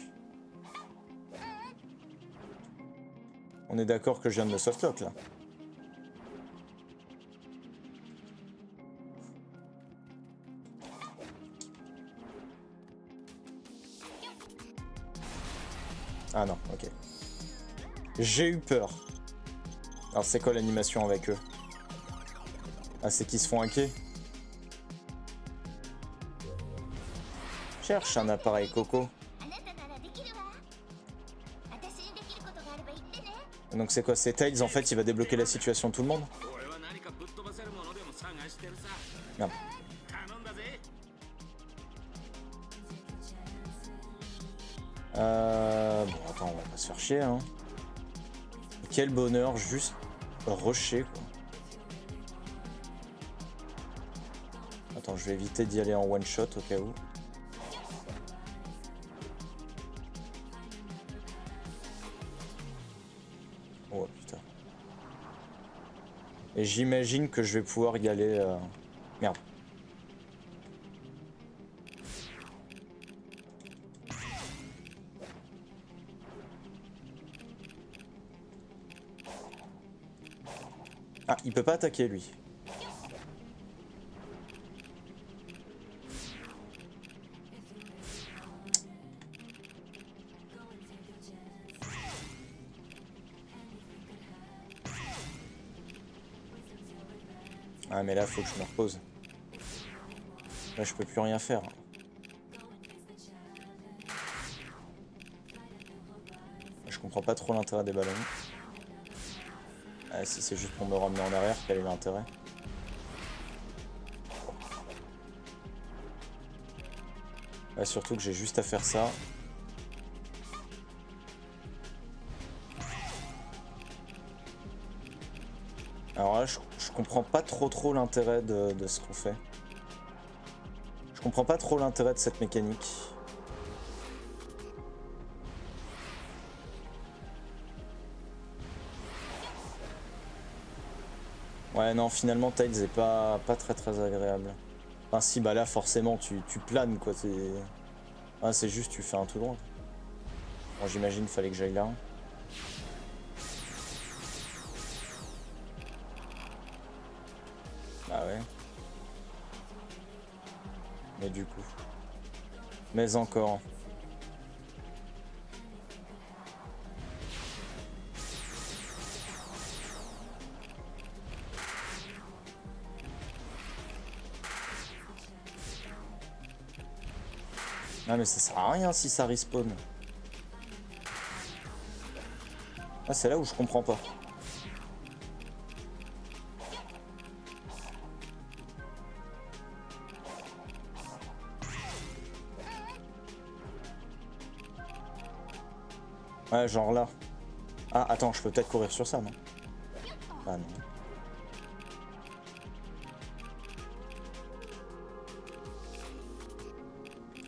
On est d'accord que je viens de me softlock là. Ah non, ok. J'ai eu peur. Alors c'est quoi l'animation avec eux? Ah c'est qu'ils se font hacker? Cherche un appareil coco. Donc c'est quoi C'est Tails en fait, il va débloquer la situation tout le monde Euh, bon attends, on va pas se faire chier hein. Quel bonheur juste rusher quoi. Attends, je vais éviter d'y aller en one shot au cas où. J'imagine que je vais pouvoir y aller... euh, Merde. Ah, il peut pas attaquer lui. Mais là faut que je me repose. Là je peux plus rien faire. Je comprends pas trop l'intérêt des ballons. Ah, si c'est juste pour me ramener en arrière, quel est l'intérêt? Ouais, Surtout que j'ai juste à faire ça. Comprends pas trop trop l'intérêt de, de ce qu'on fait. comprends pas trop l'intérêt de cette mécanique. Ouais, non, finalement, Tails est pas, pas très très agréable. Enfin, si, bah là, forcément, tu, tu planes, quoi. Ah, c'est juste, tu fais un tout droit. Bon, j'imagine, fallait que j'aille là. Mais encore. Ah mais ça sert à rien si ça respawn. Ah c'est là où je comprends pas. Ouais genre là. Ah attends je peux peut-être courir sur ça non Ah non.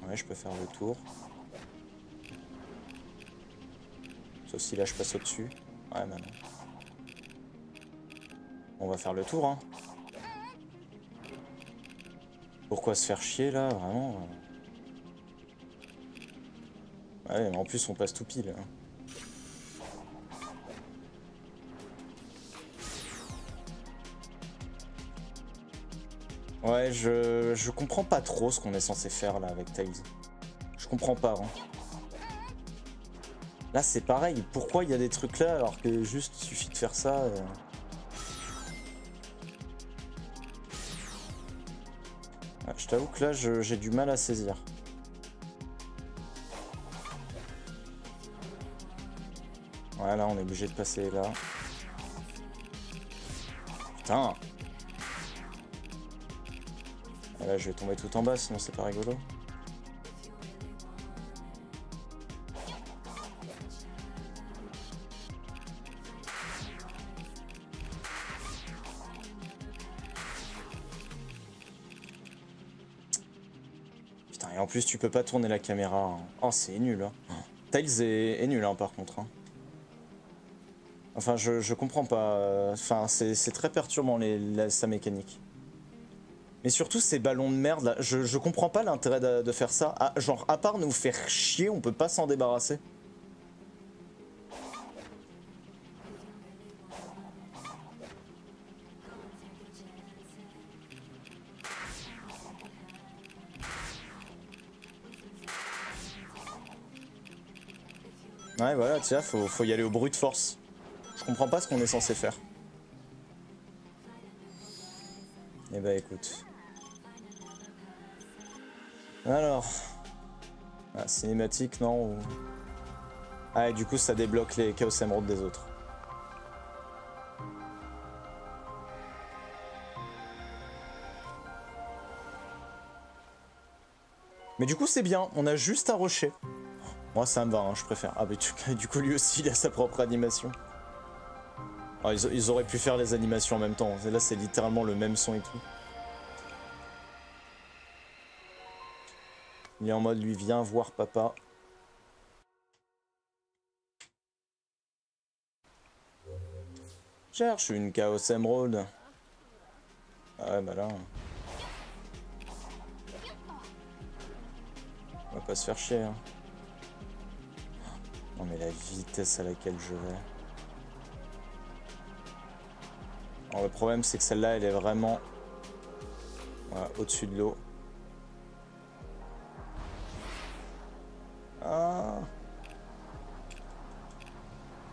Ouais, je peux faire le tour. Sauf si là je passe au-dessus. Ouais, bah non. On va faire le tour, hein. Pourquoi se faire chier là, vraiment? Ouais, mais en plus on passe tout pile. Hein. Ouais, je, je comprends pas trop ce qu'on est censé faire là avec Tails. Je comprends pas. Hein. Là c'est pareil, pourquoi il y a des trucs là alors que juste il suffit de faire ça euh. Je t'avoue que là j'ai du mal à saisir. Voilà, on est obligé de passer là. Putain Là, je vais tomber tout en bas, sinon c'est pas rigolo. Putain, et en plus, tu peux pas tourner la caméra. Oh, c'est nul. Hein. Tails est, nul, hein, par contre. Hein. Enfin, je, comprends pas. Enfin, c'est très perturbant sa mécanique. Mais surtout ces ballons de merde là, je, je comprends pas l'intérêt de, faire ça. Ah, genre, à part nous faire chier, on peut pas s'en débarrasser. Ouais, voilà, tiens, faut, faut y aller au brut force. Je comprends pas ce qu'on est censé faire. Eh bah écoute. Alors. Ah, cinématique, non Ah, et du coup, ça débloque les Chaos Emerald des autres. Mais du coup, c'est bien. On a juste un rocher. Moi, ça me va, hein, je préfère. Ah, mais du coup, lui aussi, il a sa propre animation. Ah, ils, auraient pu faire les animations en même temps. Là, c'est littéralement le même son et tout. Il est en mode lui viens voir papa. Cherche une Chaos Emerald. Ah ouais bah là. On va pas se faire chier. Hein. Non mais la vitesse à laquelle je vais. Le problème c'est que celle-là elle est vraiment au-dessus de l'eau.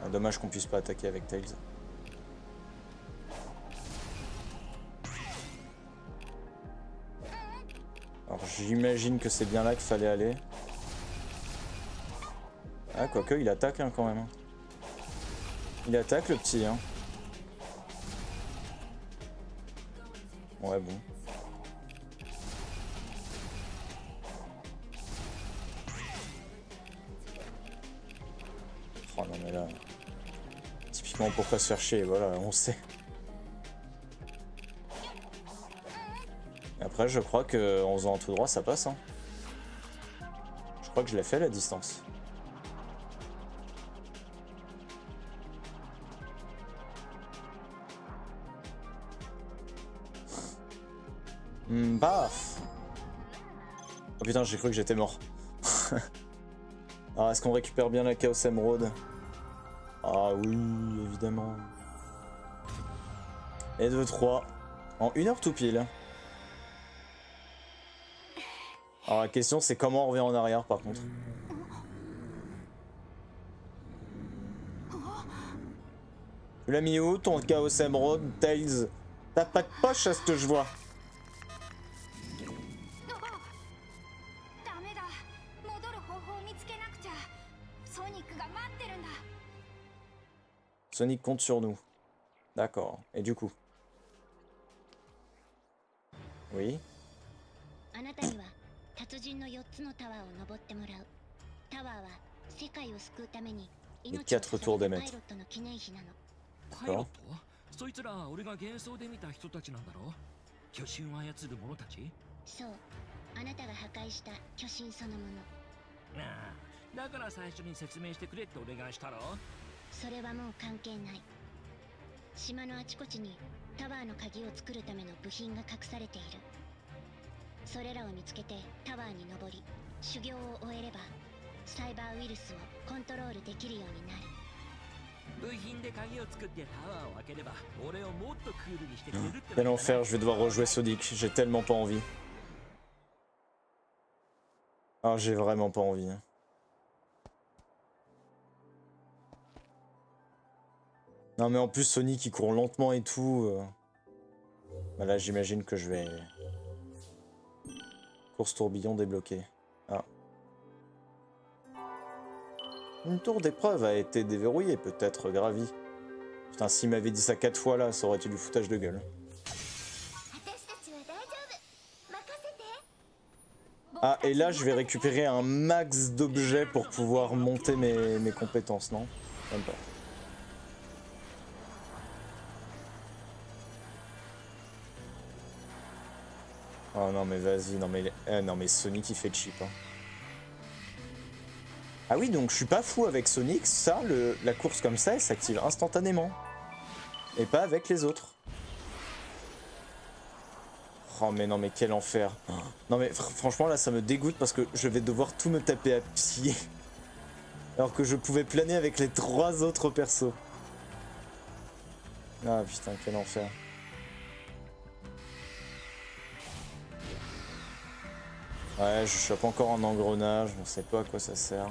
Dommage qu'on puisse pas attaquer avec Tails. Alors j'imagine que c'est bien là qu'il fallait aller. Ah quoique il attaque hein, quand même. Hein. Il attaque le petit hein. Ouais bon. Typiquement pourquoi se faire chier, voilà, on sait. Après, je crois que en faisant tout droit, ça passe. Hein. Je crois que je l'ai fait la distance. Hmm, Paf Oh putain, j'ai cru que j'étais mort. Alors, est-ce qu'on récupère bien la Chaos Emerald? Ah oui, évidemment. Et 2, 3. En une heure tout pile. Alors la question c'est comment on revient en arrière par contre. Tu l'as mis où ton Chaos Emerald, Tails? T'as pas de poche à ce que je vois. Sonic compte sur nous. D'accord. Et du coup Oui あなたには達人の4つのタワーを登ってもらうタワーは世界を救うために命を quatre tours 捧 d'émettre げるパイロットの記念碑なのパイロットそいつら俺が幻想で見た人たちなんだろ巨神を操る者たちそうあなたが破壊した巨神そのものああだから最初に説明してくれってお願いしたろ それはもう関係ない島のあちこちにタワーの鍵を作るための部品が隠されているそれらを見つけてタワーに登り修行を終えればサイバーウイルスをコントロールできるようになる部品で鍵を作ってタワーを開ければ俺をもっとクールにしてくれるって Quel enfer, je vais devoir rejouer Sonic. J'ai tellement pas envie. Ah, j'ai vraiment pas envie. hein. Non mais en plus Sony qui court lentement et tout. Euh, bah là j'imagine que je vais... Course tourbillon débloquée. Ah. Une tour d'épreuve a été déverrouillée, peut-être gravie. Putain, s'il m'avait dit ça quatre fois là, ça aurait été du foutage de gueule. Ah, et là, je vais récupérer un max d'objets pour pouvoir monter mes, compétences, non? Oh non, mais vas-y, non mais, eh, non mais Sonic il fait cheap. hein. Ah oui, donc je suis pas fou avec Sonic, ça, le, la course comme ça, elle s'active instantanément. Et pas avec les autres. Oh mais non mais quel enfer. Non mais fr- franchement là ça me dégoûte parce que je vais devoir tout me taper à pied. Alors que je pouvais planer avec les trois autres persos. Ah putain quel enfer. Ouais je chope encore un engrenage, on sait pas à quoi ça sert.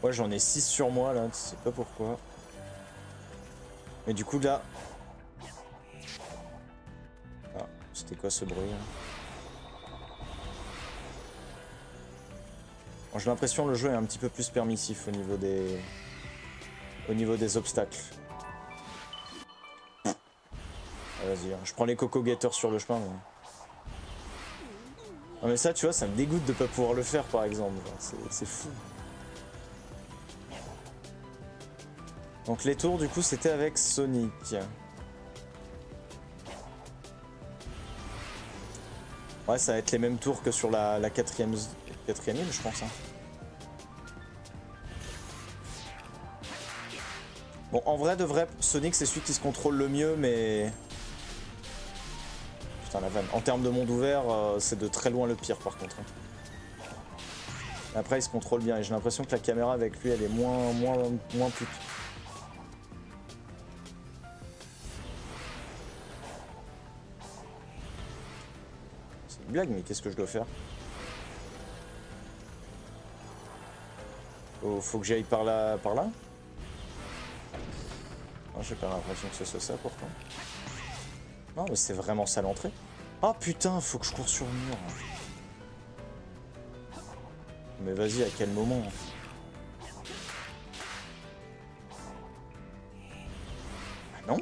Ouais j'en ai 6 sur moi là, tu sais pas pourquoi. Mais du coup là... Ah, c'était quoi ce bruit là Bon, J'ai l'impression que le jeu est un petit peu plus permissif au niveau des... Au niveau des obstacles. Ah, Vas-y, hein, je prends les coco getters sur le chemin. Non mais ça tu vois, ça me dégoûte de pas pouvoir le faire par exemple. C'est fou. Donc les tours du coup c'était avec Sonic. Ouais ça va être les mêmes tours que sur la, la quatrième, quatrième île je pense. hein. Bon en vrai de vrai Sonic c'est celui qui se contrôle le mieux mais... En termes de monde ouvert euh, c'est de très loin le pire par contre. hein. Après il se contrôle bien et j'ai l'impression que la caméra avec lui elle est moins, moins, moins pute. C'est une blague, mais qu'est-ce que je dois faire? Oh, faut que j'aille par là, par là? Non, j'ai pas l'impression que ce soit ça pourtant. Non, mais c'est vraiment ça l'entrée. Ah putain, faut que je cours sur le mur. Mais vas-y, à quel moment Ah non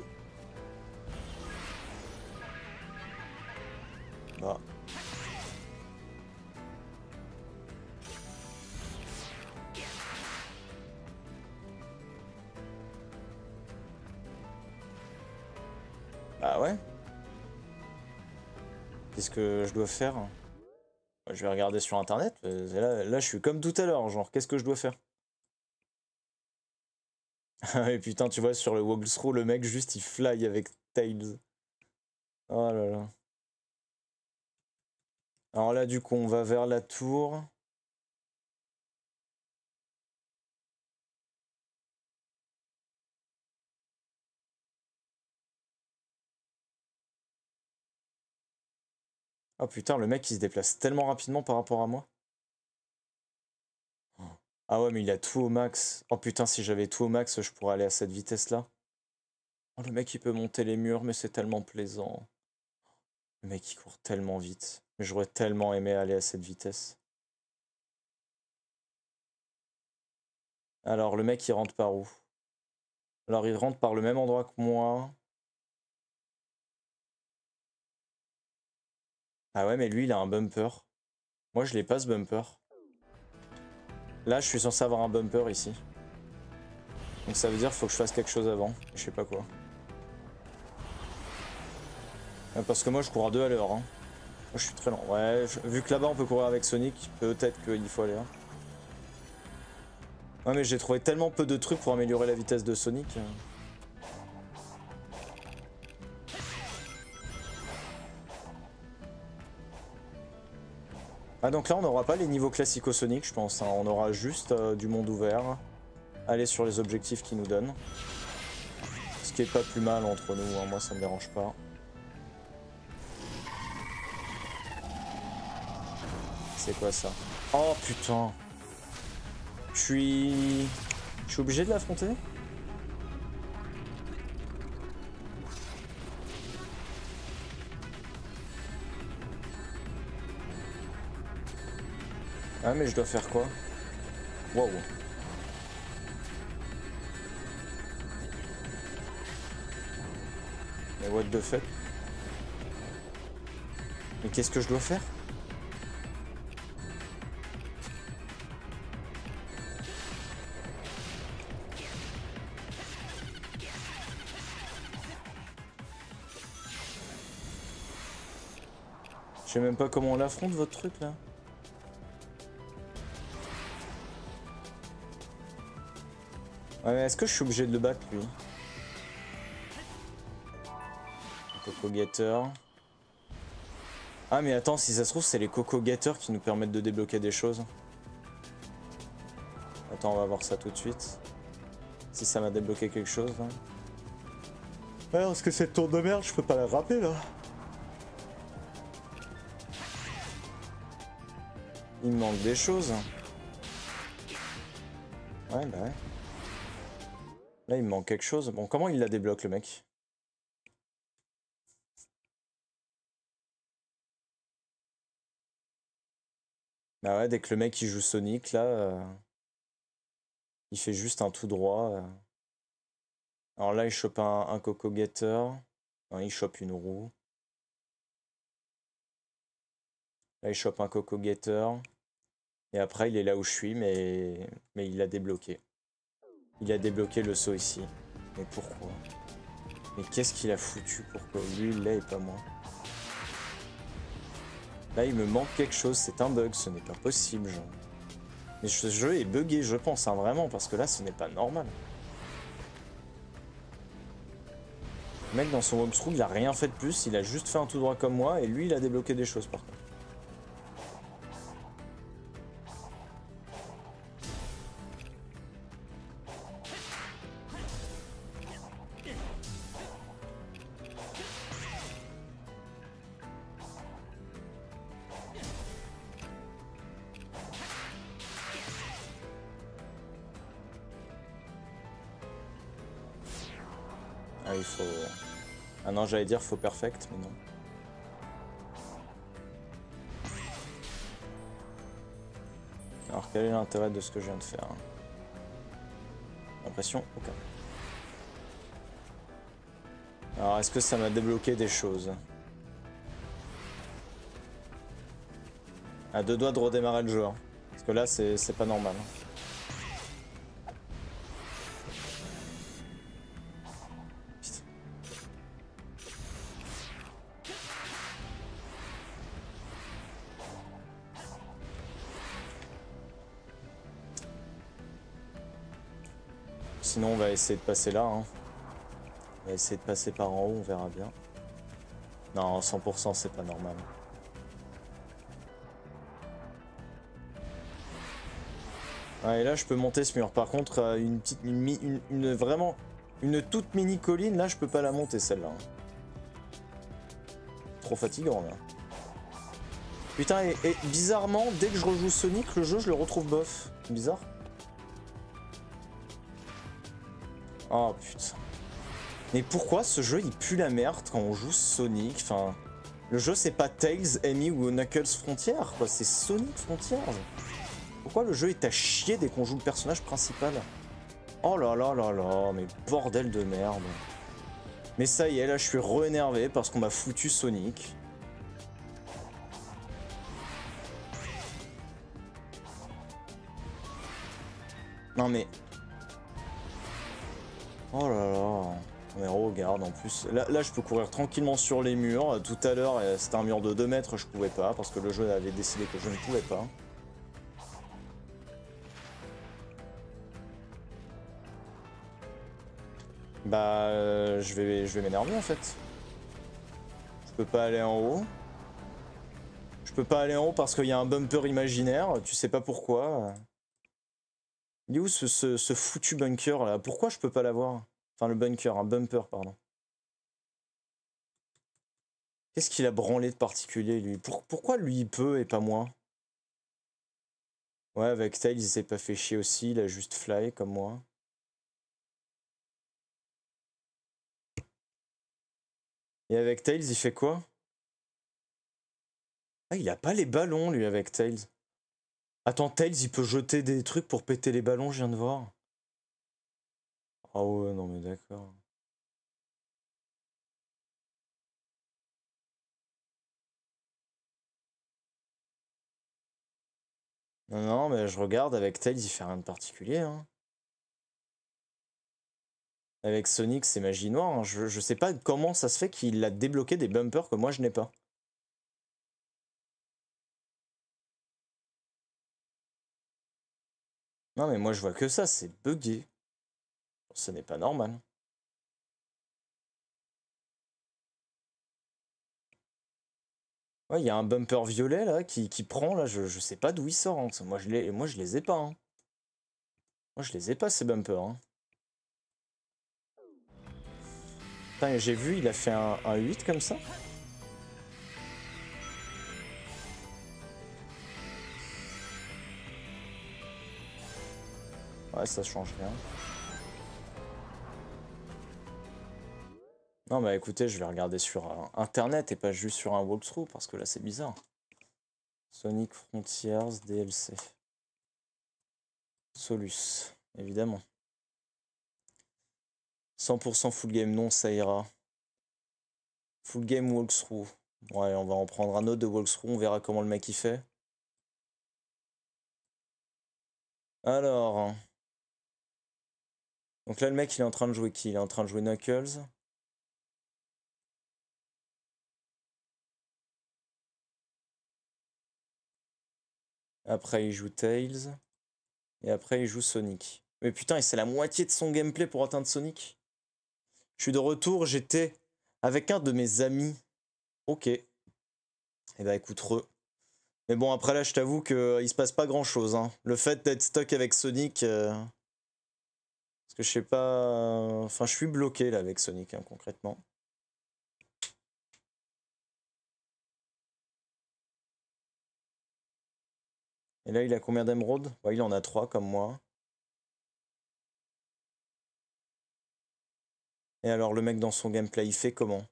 Bah. Bah ouais. Qu'est-ce que je dois faire Je vais regarder sur internet. euh, Là, là, je suis comme tout à l'heure, genre, qu'est-ce que je dois faire Et putain, tu vois, sur le walkthrough, le mec, juste, il fly avec Tails. Oh là là. Alors là, du coup, on va vers la tour. Oh putain, le mec il se déplace tellement rapidement par rapport à moi. Ah ouais, mais il a tout au max. Oh putain, si j'avais tout au max, je pourrais aller à cette vitesse-là. Oh, le mec il peut monter les murs, mais c'est tellement plaisant. Le mec il court tellement vite. J'aurais tellement aimé aller à cette vitesse. Alors, le mec il rentre par où? Alors, il rentre par le même endroit que moi. Ah ouais, mais lui, il a un bumper. Moi, je l'ai pas ce bumper. Là, je suis censé avoir un bumper ici. Donc ça veut dire faut que je fasse quelque chose avant. Je sais pas quoi. Ouais, Parce que moi, je cours à deux à l'heure. hein. Moi, je suis très lent. Ouais, vu que là-bas, on peut courir avec Sonic, peut-être qu'il faut aller là. Ouais, mais j'ai trouvé tellement peu de trucs pour améliorer la vitesse de Sonic. Ah donc là on n'aura pas les niveaux classico Sonic je pense, hein. on aura juste euh, du monde ouvert, aller sur les objectifs qu'ils nous donnent. Ce qui est pas plus mal entre nous, hein. moi ça me dérange pas. C'est quoi ça? Oh putain Je suis... Je suis obligé de l'affronter? Ah mais je dois faire quoi? Wow. Mais what the fuck? Mais qu'est-ce que je dois faire? Je sais même pas comment on l'affronte votre truc là. Ouais, mais est-ce que je suis obligé de le battre lui Coco Getter. Ah, mais attends, si ça se trouve, c'est les Coco Getter qui nous permettent de débloquer des choses. Attends, on va voir ça tout de suite. Si ça m'a débloqué quelque chose là. Ouais, parce que cette tour de merde, je peux pas la rappeler là. Il me manque des choses. Ouais, bah ouais. Il me manque quelque chose. Bon, comment il la débloque, le mec? Bah ouais, dès que le mec il joue Sonic, là, euh, il fait juste un tout droit. euh. Alors là, il chope un, un Coco Getter. Il chope une roue. Là, il chope un Coco Getter. Et après, il est là où je suis, mais, mais il l'a débloqué. Il a débloqué le saut ici. Mais pourquoi? Mais qu'est-ce qu'il a foutu pour que lui il l'ait et pas moi? Là il me manque quelque chose, c'est un bug, ce n'est pas possible genre. Mais ce jeu est buggé je pense, hein, vraiment, parce que là ce n'est pas normal. Le mec dans son walkthrough il a rien fait de plus, il a juste fait un tout droit comme moi et lui il a débloqué des choses par contre. Ah il faut... Ah non j'allais dire faut perfect mais non. Alors quel est l'intérêt de ce que je viens de faire hein L'impression Aucun. Alors est-ce que ça m'a débloqué des choses À deux doigts de redémarrer le jeu. hein. Parce que là c'est c'est pas normal. Essayer de passer là. hein. On va essayer de passer par en haut, on verra bien. Non, 100% c'est pas normal. Ouais, et là je peux monter ce mur. Par contre, euh, une petite, une, une- vraiment, une toute mini colline, là je peux pas la monter celle-là. Trop fatigant là. Putain, et bizarrement, dès que je rejoue Sonic, le jeu je le retrouve bof. Bizarre. Oh putain. Mais pourquoi ce jeu il pue la merde quand on joue Sonic Enfin, le jeu c'est pas Tails, Amy ou Knuckles Frontier, quoi, c'est Sonic Frontiers. Pourquoi le jeu est à chier dès qu'on joue le personnage principal? Oh là là là là, mais bordel de merde. Mais ça y est, là je suis re-énervé parce qu'on m'a foutu Sonic. Non mais... Oh là là. Mais regarde en plus. Là, là, je peux courir tranquillement sur les murs. Tout à l'heure euh, c'était un mur de 2 mètres, je pouvais pas parce que le jeu avait décidé que je ne pouvais pas. Bah euh, je vais, je vais m'énerver en fait. Je peux pas aller en haut. Je peux pas aller en haut parce qu'il y a un bumper imaginaire, tu sais pas pourquoi. Il est où ce, foutu bunker là? Pourquoi je peux pas l'avoir? Enfin le bunker, un bumper pardon. Qu'est-ce qu'il a branlé de particulier lui? Pour- Pourquoi lui il peut et pas moi? Ouais avec Tails il s'est pas fait chier aussi, il a juste fly comme moi. Et avec Tails il fait quoi? Ah il a pas les ballons lui avec Tails. Attends, Tails, il peut jeter des trucs pour péter les ballons, je viens de voir. Ah ouais, non mais d'accord. Non, non, mais je regarde, avec Tails, il fait rien de particulier. Hein. Avec Sonic, c'est magie noire. hein. Je, je sais pas comment ça se fait qu'il a débloqué des bumpers que moi je n'ai pas. Non, mais moi je vois que ça, c'est buggé. Ce n'est pas normal. Il y a un bumper violet là qui, qui prend là, je, je sais pas d'où il sort. hein. Moi je les, moi je les ai pas. hein. Moi je les ai pas ces bumpers. hein. J'ai vu, il a fait un, un 8 comme ça. Ouais, ça change rien. Non, bah écoutez, je vais regarder sur euh, internet et pas juste sur un walkthrough parce que là c'est bizarre. Sonic Frontiers DLC. Solus, évidemment. 100% full game, non, ça ira. Full game walkthrough. Ouais, on va en prendre un autre de walkthrough, on verra comment le mec il fait. Alors. Donc là, le mec, il est en train de jouer qui? Il est en train de jouer Knuckles. Après, il joue Tails. Et après, il joue Sonic. Mais putain, c'est la moitié de son gameplay pour atteindre Sonic? Je suis de retour, j'étais avec un de mes amis. Ok. Et bah écoute, re. Mais bon, après là, je t'avoue qu'il se passe pas grand chose. Hein. Le fait d'être stuck avec Sonic. euh, Parce que je sais pas. Enfin, je suis bloqué là avec Sonic, hein, concrètement. Et là, il a combien d'émeraudes? Ouais, il en a 3 comme moi. Et alors, le mec dans son gameplay, il fait comment?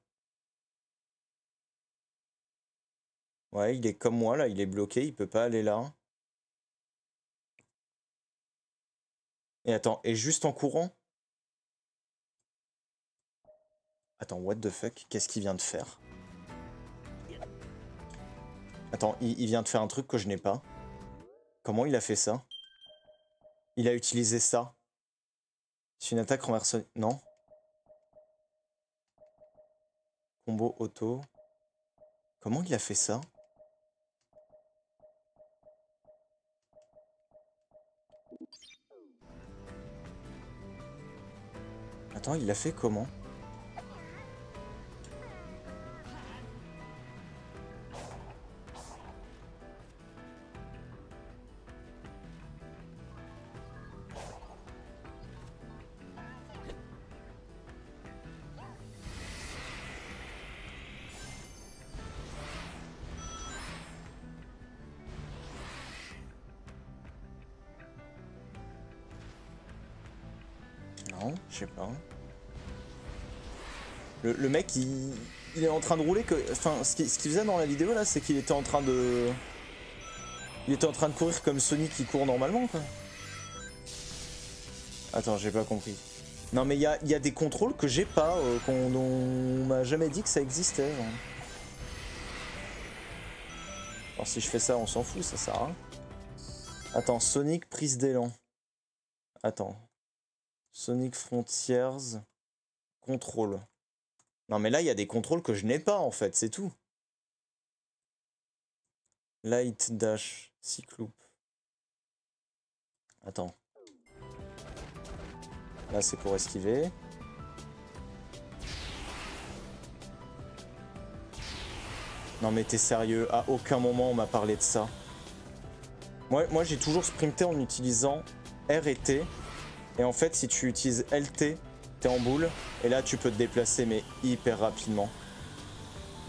Ouais, il est comme moi là, il est bloqué, il peut pas aller là. Et attends, et juste en courant? Attends, what the fuck? Qu'est-ce qu'il vient de faire? Attends, il, vient de faire un truc que je n'ai pas. Comment il a fait ça? Il a utilisé ça. C'est une attaque renverse... Non. Combo auto. Comment il a fait ça? Attends, il a fait comment? Le, mec, il, il est en train de rouler que. Enfin, ce qu'il faisait dans la vidéo là, c'est qu'il était en train de. Il était en train de courir comme Sonic qui court normalement, quoi. Attends, j'ai pas compris. Non, mais il y a, des contrôles que j'ai pas, euh, qu'on on m'a jamais dit que ça existait. Alors, si je fais ça, on s'en fout, ça sert à rien. Attends, Sonic prise d'élan. Attends. Sonic Frontiers. Contrôle. Non mais là, il y a des contrôles que je n'ai pas en fait, c'est tout. Light Dash. Cyclope. Attends. Là, c'est pour esquiver. Non mais t'es sérieux, à aucun moment on m'a parlé de ça. Moi, moi j'ai toujours sprinté en utilisant R et T. Et en fait, si tu utilises LT, t'es en boule. Et là, tu peux te déplacer, mais hyper rapidement.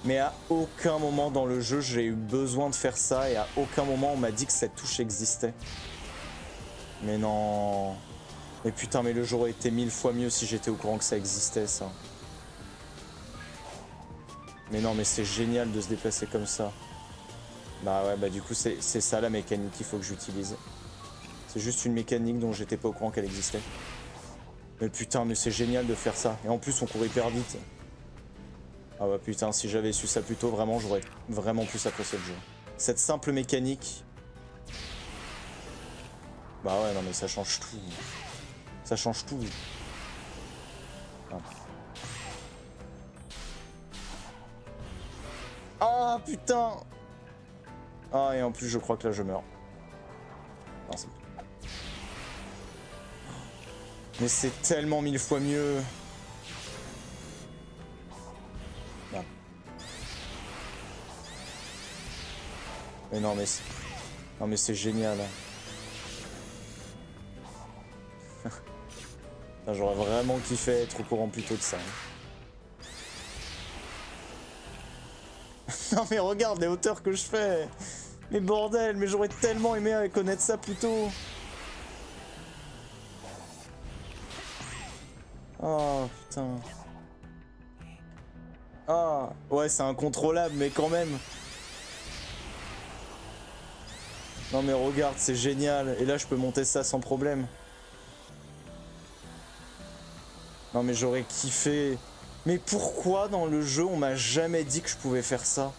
Mais à aucun moment dans le jeu, j'ai eu besoin de faire ça. Et à aucun moment, on m'a dit que cette touche existait. Mais non. Mais putain, mais le jeu aurait été mille fois mieux si j'étais au courant que ça existait, ça. Mais non, mais c'est génial de se déplacer comme ça. Bah ouais, bah du coup, c'est c'est ça la mécanique qu'il faut que j'utilise. C'est juste une mécanique dont j'étais pas au courant qu'elle existait. Mais putain, mais c'est génial de faire ça. Et en plus, on court hyper vite. Ah bah putain, si j'avais su ça plus tôt, vraiment, j'aurais vraiment plus apprécié le jeu. Cette simple mécanique... Bah ouais, non mais ça change tout. Ça change tout. Ah. Putain Ah et en plus je crois que là je meurs. Mais c'est tellement mille fois mieux. Non. Mais non mais c'est... Non mais c'est génial. Putain, J'aurais vraiment kiffé être au courant plus tôt de ça. non mais regarde les hauteurs que je fais Mais bordel, mais j'aurais tellement aimé connaître ça plus tôt Ah ouais c'est incontrôlable mais quand même. Non mais regarde c'est génial et là je peux monter ça sans problème. Non mais j'aurais kiffé. Mais pourquoi dans le jeu on m'a jamais dit que je pouvais faire ça?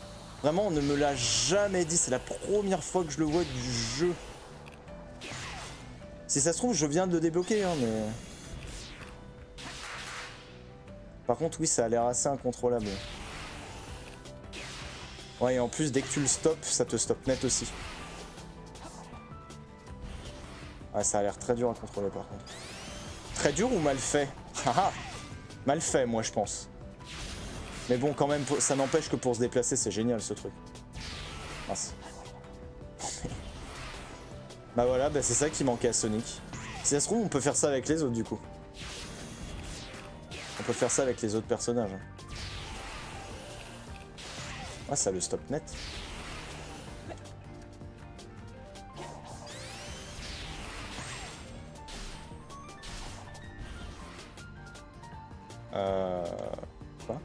Vraiment on ne me l'a jamais dit, c'est la première fois que je le vois du jeu. Si ça se trouve je viens de le débloquer hein, mais... Par contre oui ça a l'air assez incontrôlable. Ouais et en plus dès que tu le stops ça te stoppe net aussi. Ouais ça a l'air très dur à contrôler par contre. Très dur ou mal fait? Haha Mal fait, moi, je pense. Mais bon, quand même, ça n'empêche que pour se déplacer, c'est génial, ce truc. Mince. bah voilà, bah c'est ça qui manquait à Sonic. Si ça se trouve, on peut faire ça avec les autres, du coup. On peut faire ça avec les autres personnages. Ah, ça le stop net. Euh... Quoi?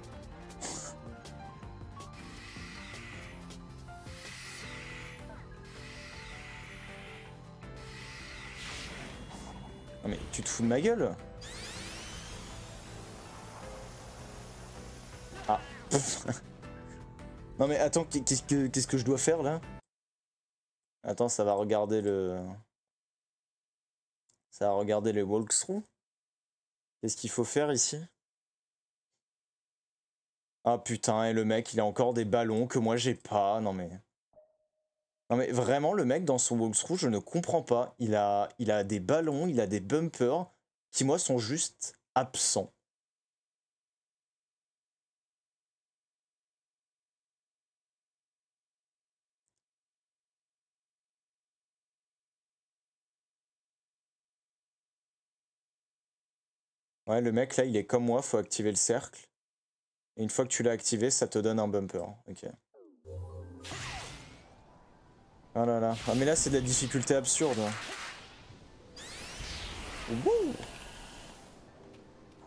Non mais tu te fous de ma gueule? non mais attends, qu'est- qu'est-ce que, qu'est-ce que je dois faire là? Attends, ça va regarder le... Ça va regarder les walkthrough Qu'est-ce qu'il faut faire ici? Ah putain, et le mec, il a encore des ballons que moi j'ai pas. Non mais. Non mais vraiment, le mec dans son walkthrough, je ne comprends pas. Il a, il a des ballons, il a des bumpers qui moi sont juste absents. Ouais, le mec là, il est comme moi, faut activer le cercle. Et une fois que tu l'as activé, ça te donne un bumper. Ok. Oh là là. Ah mais là c'est de la difficulté absurde. Wouh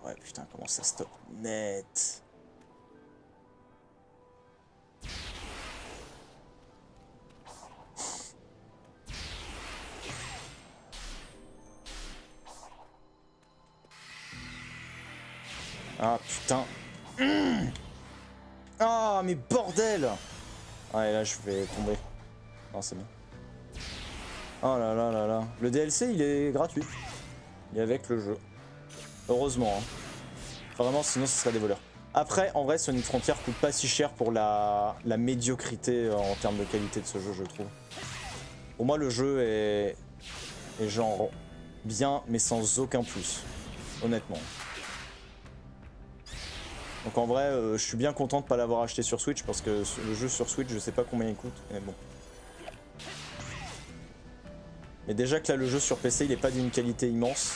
ouais putain comment ça stop net. Ah putain. Ah mais bordel Ah là je vais tomber. Non c'est bon. Oh là là là là. Le DLC il est gratuit. Il est avec le jeu. Heureusement. Hein. Vraiment sinon ce serait des voleurs. Après en vrai Sonic Frontier coûte pas si cher pour la, la médiocrité euh, en termes de qualité de ce jeu je trouve. Pour moi le jeu est, est genre bien mais sans aucun plus. Honnêtement. Donc en vrai, euh, je suis bien content de pas l'avoir acheté sur Switch parce que le jeu sur Switch, je sais pas combien il coûte, mais bon. Mais déjà que là, le jeu sur PC, il est pas d'une qualité immense.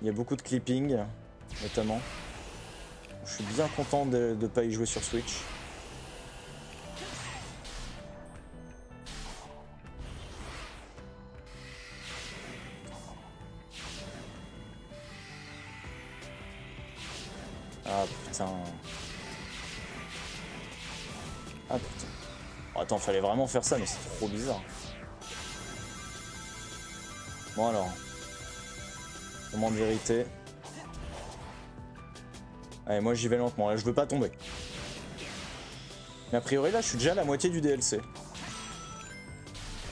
Il y a beaucoup de clipping, notamment. Je suis bien content de ne pas y jouer sur Switch. Fallait vraiment faire ça, mais c'est trop bizarre. Bon alors. Moment de vérité? Allez, moi j'y vais lentement, là je veux pas tomber. Mais a priori là je suis déjà à la moitié du DLC.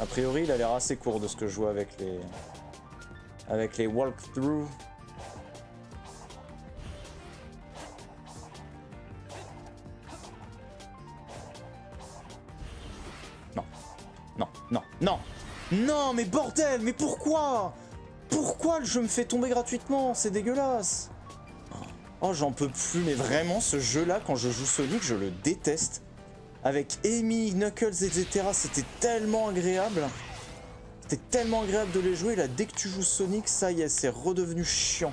A priori il a l'air assez court de ce que je vois avec les... Avec les walkthroughs. Mais bordel, mais pourquoi? Pourquoi le jeu me fait tomber gratuitement? C'est dégueulasse Oh, j'en peux plus, mais vraiment, ce jeu-là, quand je joue Sonic, je le déteste. Avec Amy, Knuckles, etc., c'était tellement agréable. C'était tellement agréable de les jouer, là, dès que tu joues Sonic, ça y est, c'est redevenu chiant.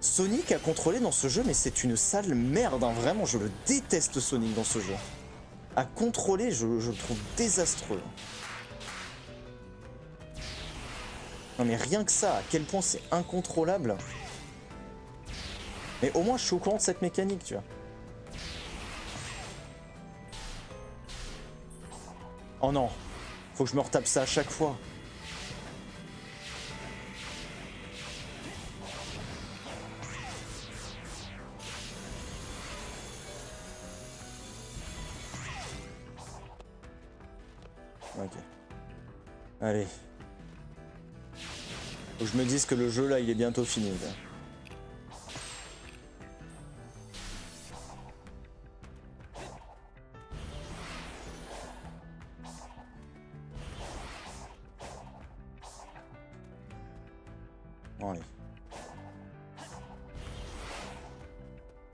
Sonic à contrôler dans ce jeu, mais c'est une sale merde, hein, vraiment, je le déteste Sonic dans ce jeu. À contrôler, je, je le trouve désastreux. Non mais rien que ça, à quel point c'est incontrôlable. Mais au moins, je suis au courant de cette mécanique, tu vois. Oh non. Faut que je me retape ça à chaque fois. Ok. Allez. Faut que je me dise que le jeu là, il est bientôt fini. Là.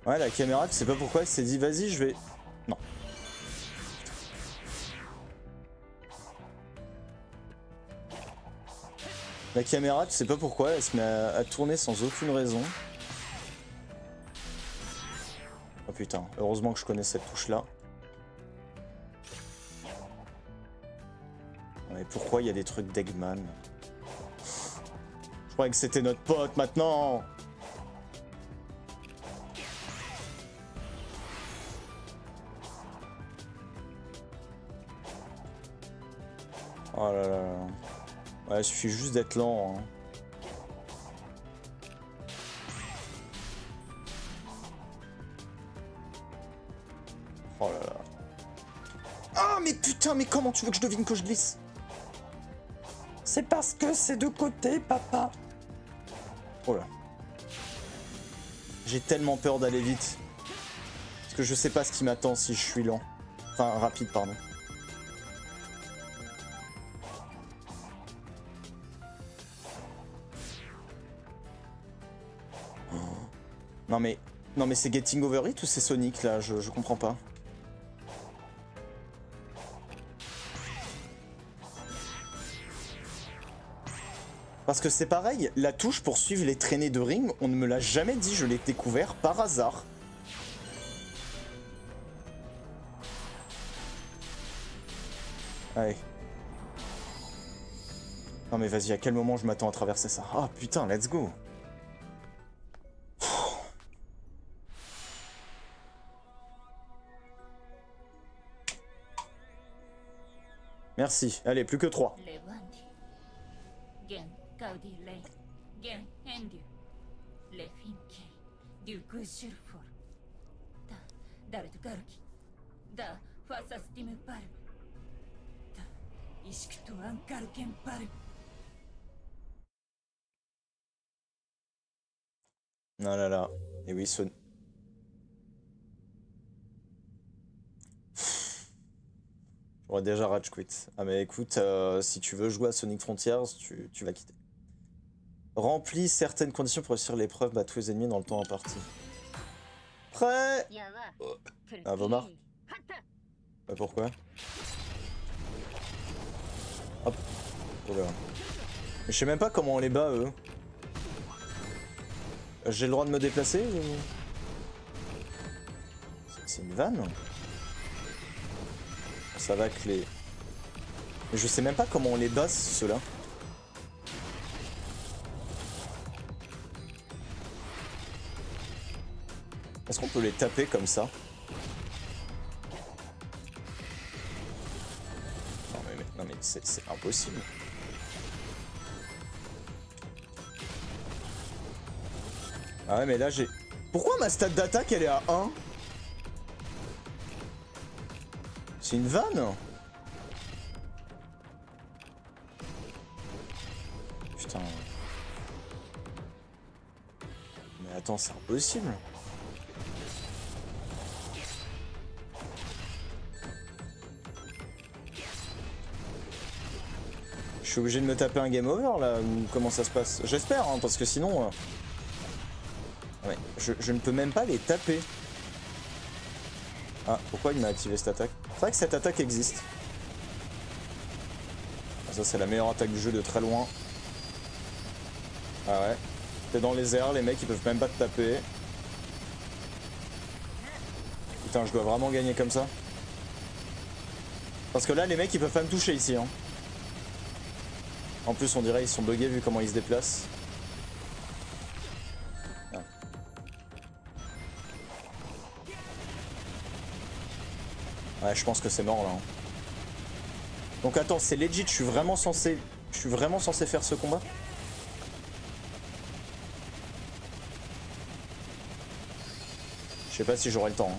Ouais, la caméra, tu sais pas pourquoi, elle s'est dit vas-y, je vais... La caméra, tu sais pas pourquoi, elle se met à, tourner sans aucune raison. Oh putain, heureusement que je connais cette touche-là. Mais pourquoi il y a des trucs d'Eggman? Je croyais que c'était notre pote maintenant Oh là là là. Il suffit juste d'être lent. Hein. Oh là là. Ah mais putain, mais comment tu veux que je devine que je glisse? C'est parce que c'est de côté, papa. Oh là. J'ai tellement peur d'aller vite. Parce que je sais pas ce qui m'attend si je suis lent. Enfin, rapide, pardon. Non mais... Non mais c'est Getting Over It ou c'est Sonic là? Je, je comprends pas. Parce que c'est pareil, la touche pour suivre les traînées de ring, on ne me l'a jamais dit, je l'ai découvert par hasard. Allez. Non mais vas-y, à quel moment je m'attends à traverser ça? Ah putain, let's go Merci. Allez, plus que trois. Non ah là là. Et oui, ce... Déjà rage quit. Ah mais écoute, euh, si tu veux jouer à Sonic Frontiers, tu, tu vas quitter. Remplis certaines conditions pour réussir l'épreuve, bat tous les ennemis dans le temps imparti. Prêt? Oh. Ah, Vomar? Bah pourquoi? Hop. Oh là. Je sais même pas comment on les bat, eux. J'ai le droit de me déplacer ou... C'est une vanne? Ça va que les... Je sais même pas comment on les bat, ceux-là. Est-ce qu'on peut les taper comme ça? Non mais, non mais c'est impossible. Ah ouais mais là j'ai... Pourquoi ma stat d'attaque elle est à 1 C'est une vanne Putain. Mais attends, c'est impossible. Je suis obligé de me taper un game over là comment ça se passe? J'espère hein, parce que sinon... euh, Ouais, je ne peux même pas les taper. Ah, pourquoi il m'a activé cette attaque? C'est vrai que cette attaque existe. Ah, ça c'est la meilleure attaque du jeu de très loin. Ah ouais. T'es dans les airs, les mecs ils peuvent même pas te taper. Putain, je dois vraiment gagner comme ça. Parce que là les mecs ils peuvent pas me toucher ici. Hein. En plus on dirait ils sont buggés vu comment ils se déplacent. Ouais, je pense que c'est mort là. hein. Donc attends, c'est legit, je suis vraiment censé. Je suis vraiment censé faire ce combat? Je sais pas si j'aurai le temps. hein.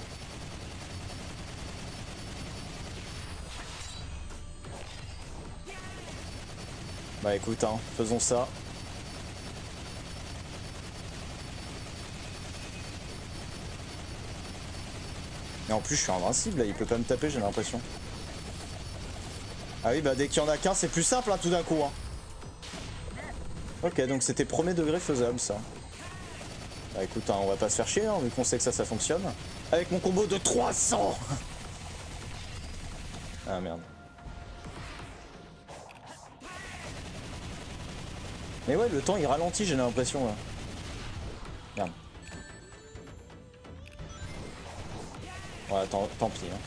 Bah écoute, hein, faisons ça. Et en plus, je suis invincible là, il peut pas me taper, j'ai l'impression. Ah oui, bah dès qu'il y en a qu'un, c'est plus simple hein, tout d'un coup. hein. Ok, donc c'était premier degré faisable ça. Bah écoute, hein, on va pas se faire chier, hein, vu qu'on sait que ça, ça fonctionne. Avec mon combo de 300 Ah merde. Mais ouais, le temps il ralentit, j'ai l'impression. Merde. tant, pis. Hein.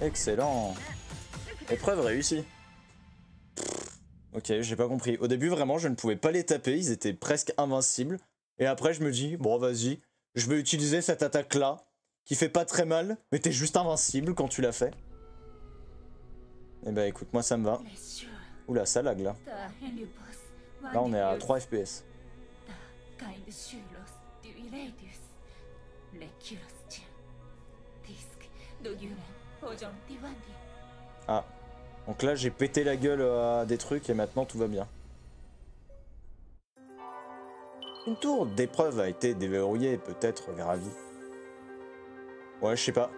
Excellent. Épreuve réussie. Ok, j'ai pas compris. Au début, vraiment, je ne pouvais pas les taper. Ils étaient presque invincibles. Et après, je me dis, bon, vas-y, je vais utiliser cette attaque-là, qui fait pas très mal, mais t'es juste invincible quand tu l'as fait. Eh ben, écoute, moi, ça me va. Oula, ça lag, là. Là, on est à 3 FPS. Ah. Donc là, j'ai pété la gueule à des trucs et maintenant tout va bien. Une tour d'épreuve a été déverrouillée et peut-être gravie. Ouais, je sais pas.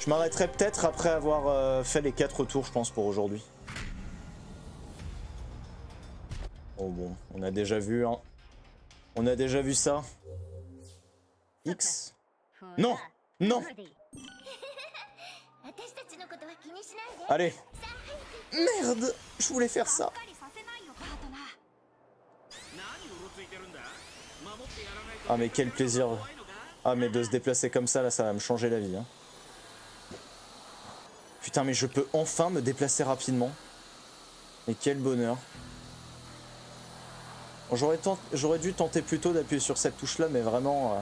Je m'arrêterai peut-être après avoir euh, fait les quatre tours, je pense, pour aujourd'hui. Oh bon, on a déjà vu, hein. On a déjà vu ça. X. Non Non Allez Merde Je voulais faire ça Ah mais quel plaisir. Ah mais de se déplacer comme ça là ça va me changer la vie. Hein. Putain mais je peux enfin me déplacer rapidement. Et quel bonheur. J'aurais dû tenter plutôt d'appuyer sur cette touche là mais vraiment... Euh,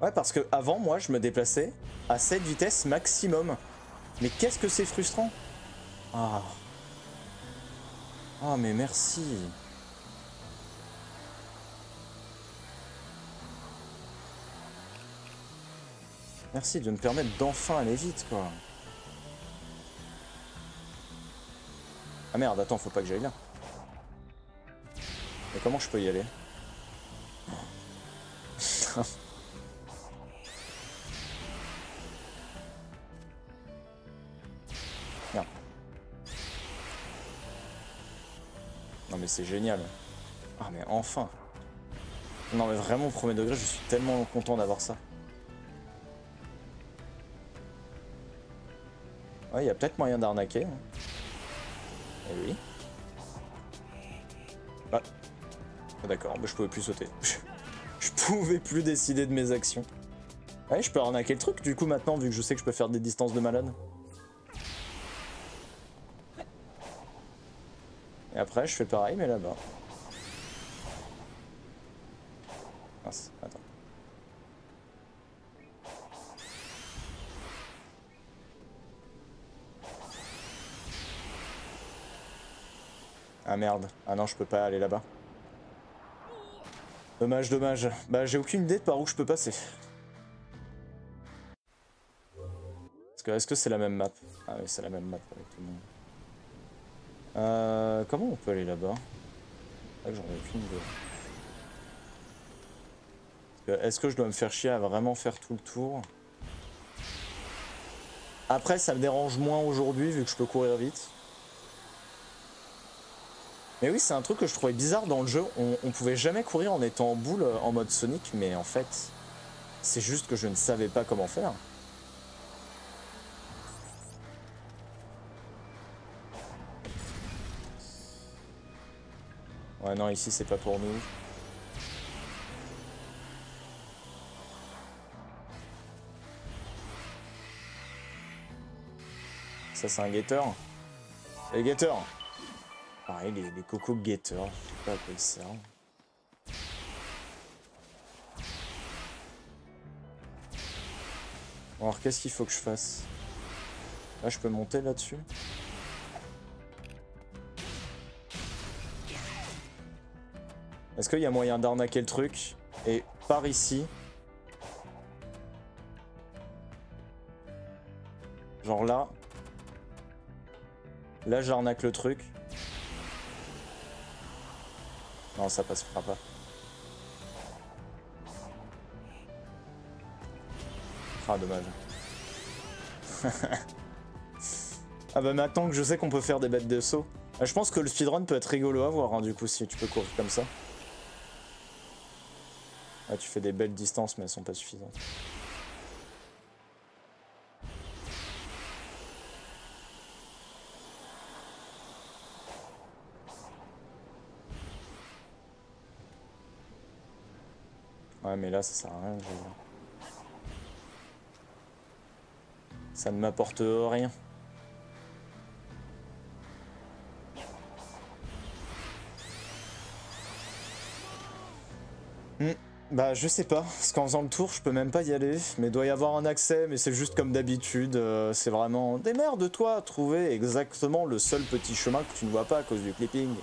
Ouais parce que avant moi je me déplaçais à cette vitesse maximum. Mais qu'est-ce que c'est frustrant Ah. Ah mais merci. Merci de me permettre d'enfin aller vite, quoi. Ah merde, attends, faut pas que j'aille là. Mais comment je peux y aller? Mais c'est génial. Ah mais enfin. Non mais vraiment, premier degré, je suis tellement content d'avoir ça. Ouais, il y a peut-être moyen d'arnaquer. hein. Eh oui. Ah. Ah, D'accord, je pouvais plus sauter. je pouvais plus décider de mes actions. Ouais, je peux arnaquer le truc du coup maintenant, vu que je sais que je peux faire des distances de malade. Et après, je fais pareil, mais là-bas. Mince, attends. Ah merde. Ah non, je peux pas aller là-bas. Dommage, dommage. Bah, j'ai aucune idée de par où je peux passer. Que est-ce que c'est la même map? Ah oui, c'est la même map avec tout le monde. Euh, comment on peut aller là-bas? Ah, J'en ai aucune idée. Que Est-ce que je dois me faire chier à vraiment faire tout le tour? Après, ça me dérange moins aujourd'hui vu que je peux courir vite. Mais oui, c'est un truc que je trouvais bizarre dans le jeu. On, on pouvait jamais courir en étant en boule euh, en mode Sonic, mais en fait, c'est juste que je ne savais pas comment faire. Ouais, non, ici, c'est pas pour nous. Ça, c'est un guetteur. Les guetteurs Pareil, les, les cocos guetteurs, je sais pas à quoi ils servent. Alors, qu'est-ce qu'il faut que je fasse? Là, je peux monter là-dessus? Est-ce qu'il y a moyen d'arnaquer le truc Et par ici Genre là. Là, j'arnaque le truc. Non, ça passera pas. Ah, dommage. ah bah maintenant que je sais qu'on peut faire des bêtes de saut. Je pense que le speedrun peut être rigolo à voir, hein, du coup, si tu peux courir comme ça. Ah, tu fais des belles distances, mais elles sont pas suffisantes. Ouais, mais là, ça sert à rien. je- Ça ne m'apporte rien. Bah, je sais pas. Parce qu'en faisant le tour, je peux même pas y aller. Mais il doit y avoir un accès, mais c'est juste comme d'habitude. euh, c'est vraiment. Démerde-toi, trouver exactement le seul petit chemin que tu ne vois pas à cause du clipping.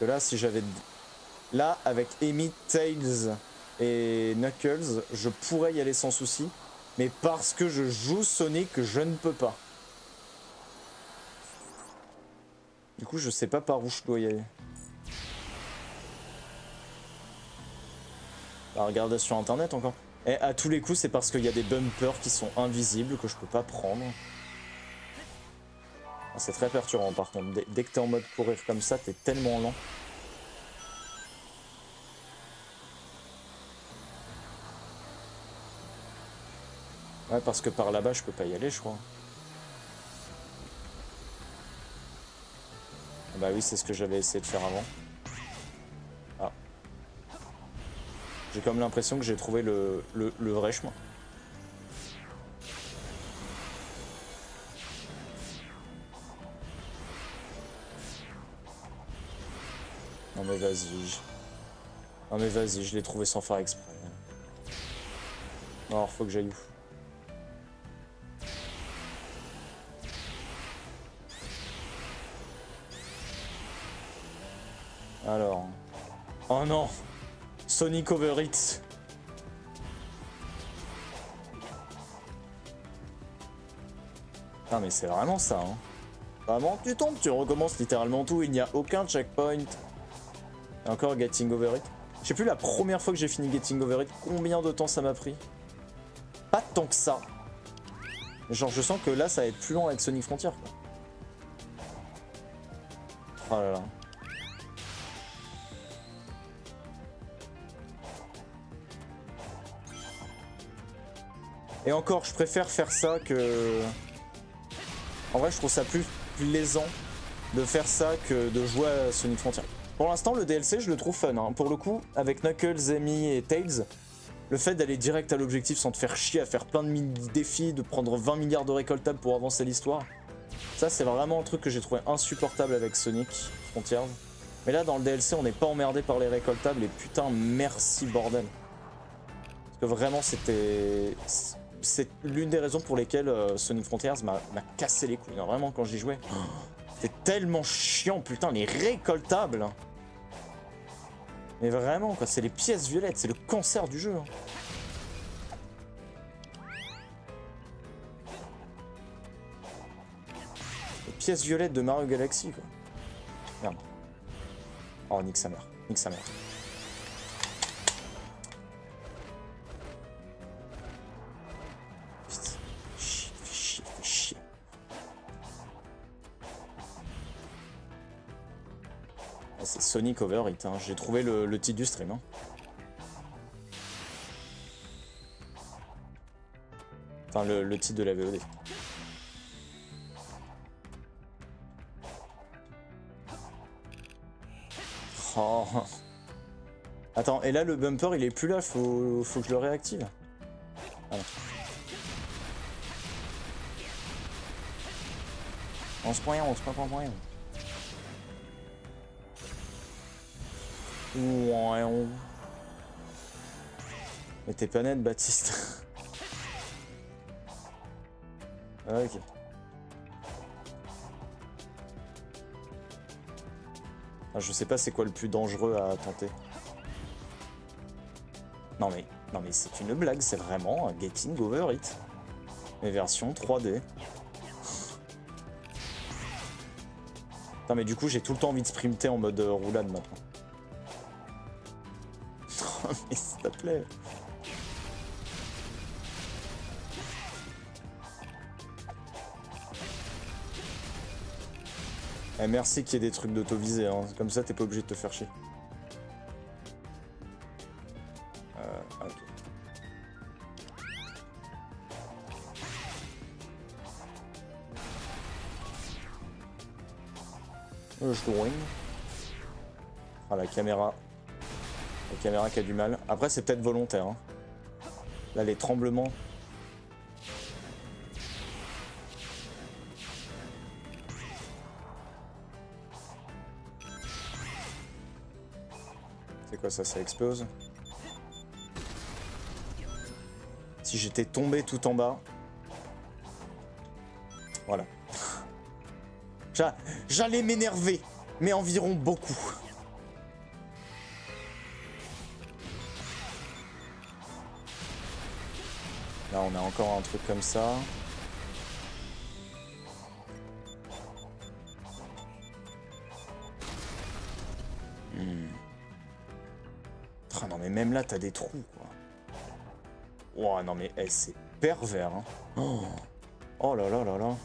Là, si j'avais. Là, avec Amy, Tails et Knuckles, je pourrais y aller sans souci. Mais parce que je joue Sonic, je ne peux pas. Du coup, je sais pas par où je dois y aller. Bah, regarde sur internet encore. Et à tous les coups, c'est parce qu'il y a des bumpers qui sont invisibles que je peux pas prendre. Ah, c'est très perturbant par contre. Dès que t'es en mode courir comme ça, t'es tellement lent. Ouais, parce que par là-bas, je peux pas y aller, je crois. Bah oui, c'est ce que j'avais essayé de faire avant. J'ai comme l'impression que j'ai trouvé le, le, vrai chemin. Non mais vas-y. Non mais vas-y, je l'ai trouvé sans faire exprès. Alors faut que j'aille où? Alors. Oh non Sonic Over It Ah mais c'est vraiment ça, hein. Vraiment, tu tombes, tu recommences littéralement tout, il n'y a aucun checkpoint. Et encore Getting Over It. Je sais plus la première fois que j'ai fini Getting Over It, combien de temps ça m'a pris? Pas tant que ça. Genre je sens que là ça va être plus long avec Sonic Frontier. Oh là là. Et encore, je préfère faire ça que... En vrai, je trouve ça plus plaisant de faire ça que de jouer à Sonic Frontier. Pour l'instant, le DLC, je le trouve fun. hein. Pour le coup, avec Knuckles, Amy et Tails, le fait d'aller direct à l'objectif sans te faire chier à faire plein de mini-défis, de prendre 20 milliards de récoltables pour avancer l'histoire, ça, c'est vraiment un truc que j'ai trouvé insupportable avec Sonic Frontiers. Mais là, dans le DLC, on n'est pas emmerdé par les récoltables et putain, merci bordel. Parce que vraiment, c'était c'est l'une des raisons pour lesquelles euh, Sonic Frontiers m'a cassé les couilles. hein. Vraiment, quand j'y jouais, c'était tellement chiant, putain, les récoltables. hein. Mais vraiment, quoi, c'est les pièces violettes, c'est le cancer du jeu. hein. Les pièces violettes de Mario Galaxy, quoi. Merde. Oh, nique sa mère, nique sa mère. Sonic Overhit, hein. j'ai trouvé le, titre du stream. hein. Enfin, le, titre de la VOD. Oh. Attends, et là le bumper il est plus là, faut, faut que je le réactive. On se prend rien, on se prend pas rien. Mais t'es pas net, Baptiste. Ah, ok. Ah, je sais pas c'est quoi le plus dangereux à tenter. Non mais, non mais c'est une blague, c'est vraiment Getting Over It. Mais version 3D. Putain mais du coup j'ai tout le temps envie de sprinter en mode euh, roulade maintenant. Mais s'il te plaît. Eh, merci qu'il y ait des trucs d'autovisé, hein. comme ça t'es pas obligé de te faire chier. Euh. Euh, Je doing. Ah la caméra. La caméra qui a du mal. Après c'est peut-être volontaire. hein. Là les tremblements. C'est quoi ça Ça explose? Si j'étais tombé tout en bas. Voilà. J'a- J'allais m'énerver, mais environ beaucoup. Encore un truc comme ça. Hmm. Ah non mais même là t'as des trous quoi. Oh non mais eh, c'est pervers. Oh. Oh là là là là.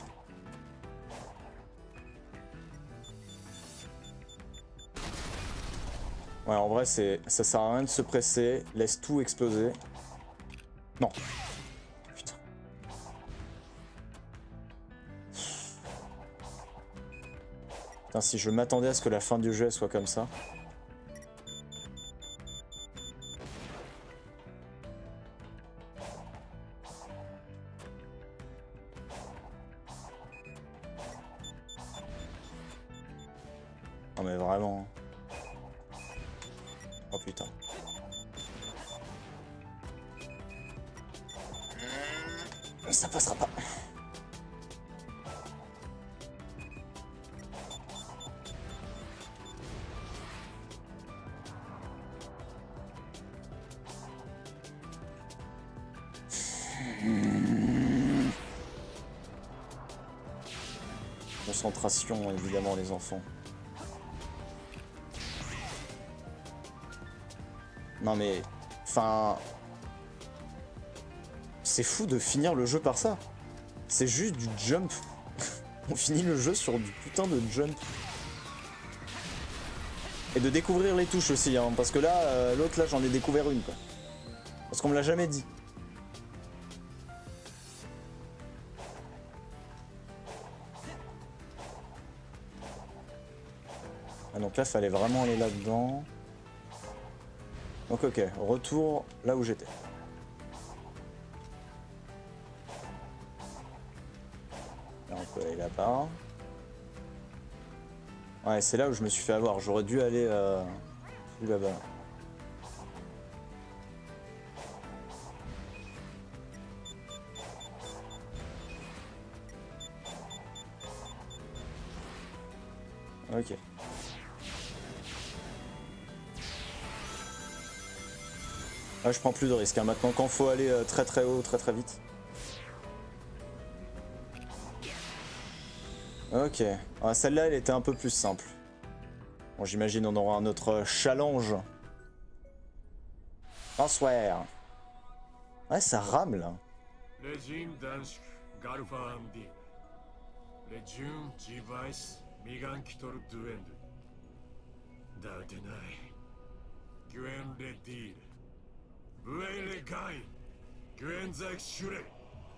Ouais en vrai c'est ça sert à rien de se presser, laisse tout exploser. Non. Putain, si je m'attendais à ce que la fin du jeu soit comme ça. Non mais... Enfin... C'est fou de finir le jeu par ça. C'est juste du jump. On finit le jeu sur du putain de jump. Et de découvrir les touches aussi, hein, parce que là, euh, l'autre là, j'en ai découvert une, quoi. Parce qu'on me l'a jamais dit. Ah donc là, fallait vraiment aller là-dedans. Donc ok, retour là où j'étais. Là, on peut aller là-bas. Ouais, c'est là où je me suis fait avoir. J'aurais dû aller euh, là-bas. Ok. Ah, je prends plus de risques. hein. Maintenant, quand faut aller euh, très très haut, très très vite. Ok. Ah, Celle-là, elle était un peu plus simple. Bon, j'imagine on aura un autre euh, challenge. Bonsoir. Ouais, ça rame là.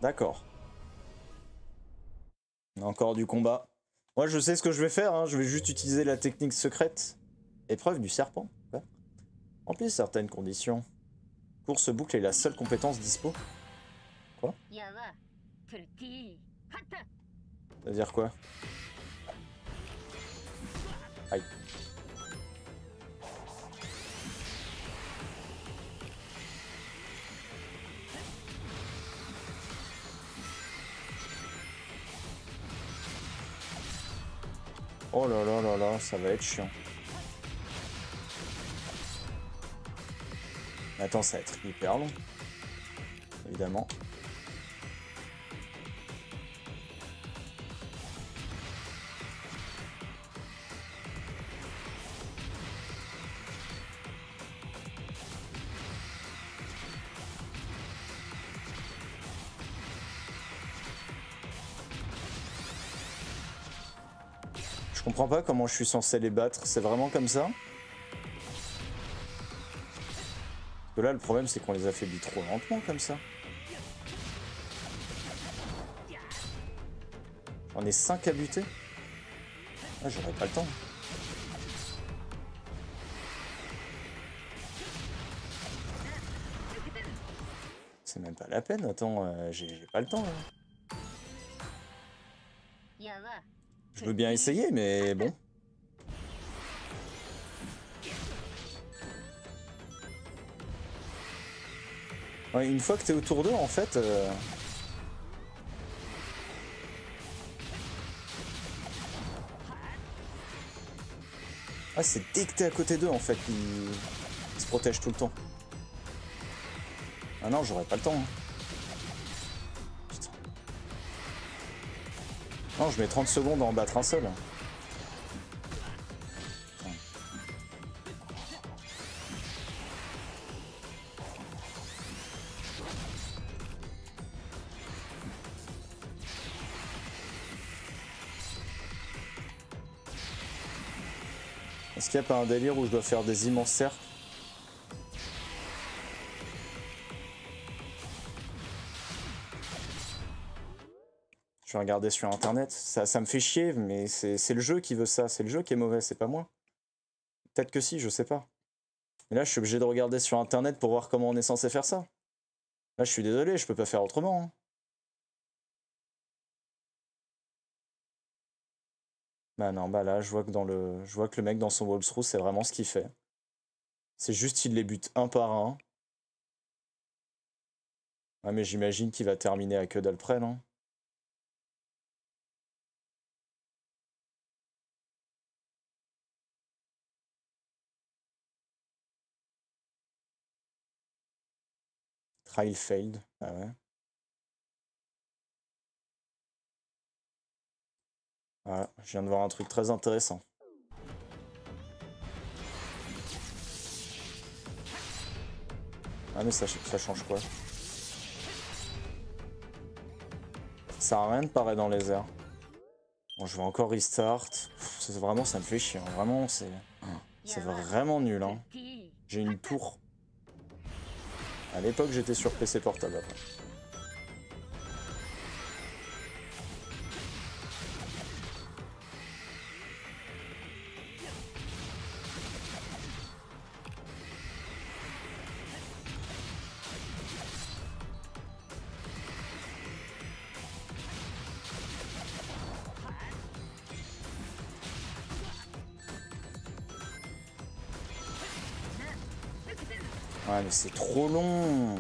D'accord. Encore du combat. Moi, je sais ce que je vais faire. Hein. Je vais juste utiliser la technique secrète. Épreuve du serpent. Ouais. Remplis certaines conditions. Course boucle est la seule compétence dispo. Quoi? Ça veut dire quoi? Aïe. Oh là là là là, ça va être chiant. Attends, ça va être hyper long. Évidemment. Comprends pas comment je suis censé les battre. C'est vraiment comme ça Parce que là, le problème, c'est qu'on les affaiblit trop lentement comme ça. On est 5 à buter Ah, j'aurais pas le temps. C'est même pas la peine, attends, euh, j'ai pas le temps là. Je veux bien essayer, mais bon. Ouais, une fois que t'es autour d'eux, en fait... euh, Ah, c'est dès que t'es à côté d'eux, en fait, ils se protègent tout le temps. Ah non, j'aurais pas le temps. hein. Je mets 30 secondes à en battre un seul. Est-ce qu'il n'y a pas un délire où je dois faire des immenses cercles? Je vais regarder sur internet. Ça, me fait chier, mais c'est le jeu qui veut ça. C'est le jeu qui est mauvais, c'est pas moi. Peut-être que si, je sais pas. Mais là, je suis obligé de regarder sur internet pour voir comment on est censé faire ça. Là, je suis désolé, je peux pas faire autrement. hein. Bah non, bah là, je vois que dans le, je vois que le mec dans son walkthrough, c'est vraiment ce qu'il fait. C'est juste il les bute un par un. Ouais, mais j'imagine qu'il va terminer à que dalle près, non? Trial failed. Ah ouais. Voilà, je viens de voir un truc très intéressant. Ah mais ça, ch- ça change quoi? Ça sert à rien de parer dans les airs. Bon, je vais encore restart. Pff, vraiment, ça me fait chier. hein. Vraiment, c'est... C'est vraiment nul, hein. J'ai une tour. À l'époque, j'étais sur PC portable. après. C'est trop long.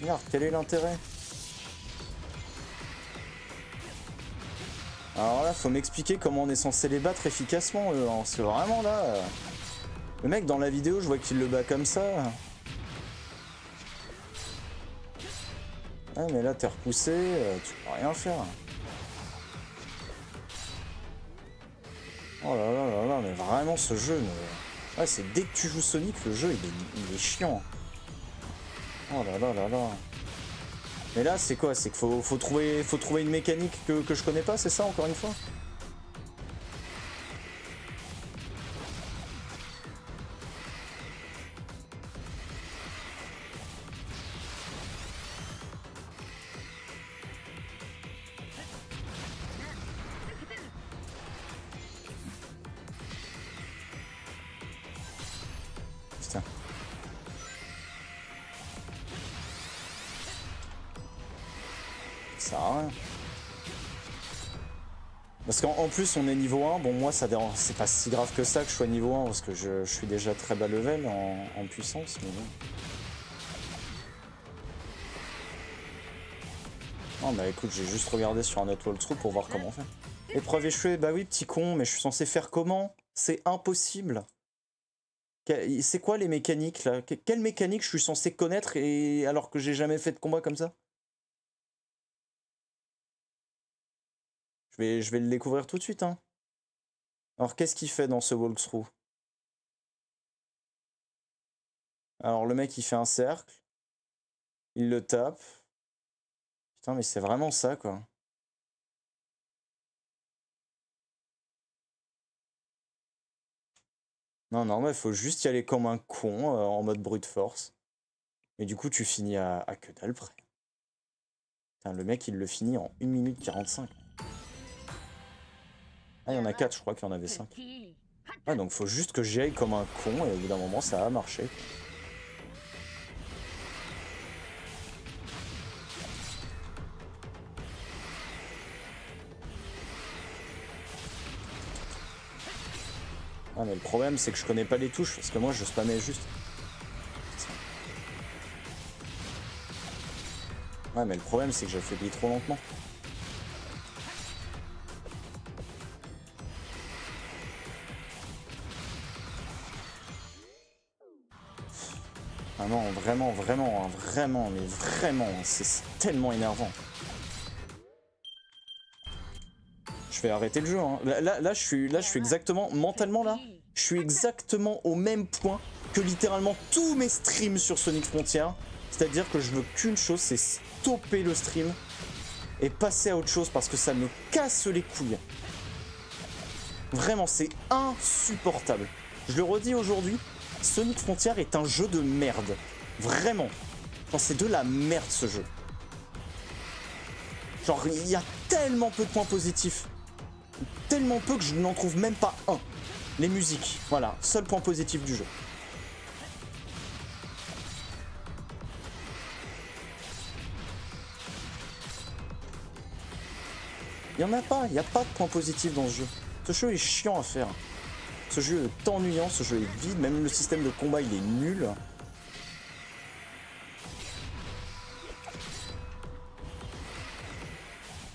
Merde, quel est l'intérêt? Alors là, faut m'expliquer comment on est censé les battre efficacement, eux, hein, vraiment là... euh, Le mec dans la vidéo, je vois qu'il le bat comme ça. Ouais, mais là, t'es repoussé, euh, tu peux rien faire. Ce jeu, ouais, c'est dès que tu joues Sonic, le jeu il est, il est chiant. Oh là là là là. Mais là, c'est quoi? C'est qu'il faut, trouver, faut trouver une mécanique que, que je connais pas, c'est ça encore une fois? En plus, on est niveau 1. Bon, moi, ça. C'est pas si grave que ça que je sois niveau 1 parce que je, suis déjà très bas level en, puissance. Mais bon. Non, bah écoute, j'ai juste regardé sur un autre walkthrough pour voir comment on fait. Épreuve échouée, bah oui, petit con, mais je suis censé faire comment? C'est impossible. C'est quoi les mécaniques là? Que- Quelle mécanique je suis censé connaître et alors que j'ai jamais fait de combat comme ça? Je vais, le découvrir tout de suite. Hein. Alors qu'est-ce qu'il fait dans ce walkthrough? Alors le mec il fait un cercle, il le tape. Putain mais c'est vraiment ça quoi. Non, non, mais faut juste y aller comme un con, euh, en mode brute force. Et du coup, tu finis à, à que dalle près. Putain, le mec, il le finit en 1 minute 45. Ah, il y en a 4, je crois qu'il y en avait 5. Ah, donc faut juste que j'y aille comme un con, et au bout d'un moment, ça marcher. quoi. Ah, mais le problème, c'est que je connais pas les touches, parce que moi, je spammais juste. Ouais, mais le problème, c'est que j'affaiblis trop lentement. Vraiment, vraiment, hein, vraiment, mais vraiment, c'est tellement énervant. Je vais arrêter le jeu. Hein. Là, là, là, je suis, là, je suis exactement, mentalement là, je suis exactement au même point que littéralement tous mes streams sur Sonic Frontier. C'est-à-dire que je veux qu'une chose, c'est stopper le stream et passer à autre chose parce que ça me casse les couilles. Vraiment, c'est insupportable. Je le redis aujourd'hui, Sonic Frontier est un jeu de merde. Vraiment. C'est de la merde ce jeu. Genre, il y a tellement peu de points positifs. Tellement peu que je n'en trouve même pas un. Les musiques, voilà, seul point positif du jeu. Il n'y en a pas, il n'y a pas de point positif dans ce jeu. Ce jeu est chiant à faire. Ce jeu est ennuyant, ce jeu est vide, même le système de combat il est nul.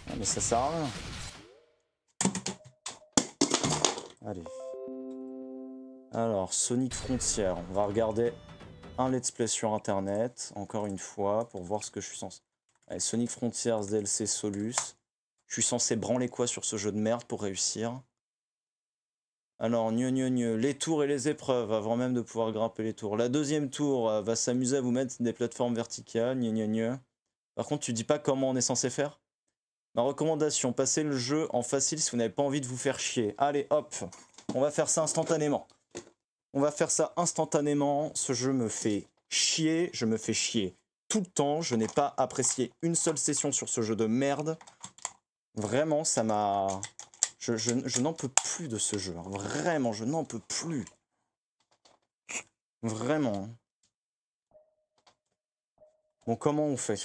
Ah mais ça sert à rien. Allez. Alors, Sonic Frontier, on va regarder un let's play sur internet, encore une fois, pour voir ce que je suis censé... Allez, Sonic Frontiers DLC Solus. Je suis censé branler quoi sur ce jeu de merde pour réussir? Alors, gneu, gneu, gneu, les tours et les épreuves, avant même de pouvoir grimper les tours. La deuxième tour euh, va s'amuser à vous mettre des plateformes verticales, gneu, gneu. Par contre, tu dis pas comment on est censé faire? Ma recommandation, passez le jeu en facile si vous n'avez pas envie de vous faire chier. Allez, hop, on va faire ça instantanément. On va faire ça instantanément. Ce jeu me fait chier, je me fais chier tout le temps. Je n'ai pas apprécié une seule session sur ce jeu de merde. Vraiment, ça m'a... Je, n'en peux plus de ce jeu. Hein. Vraiment, je n'en peux plus. Vraiment. Bon, comment on fait?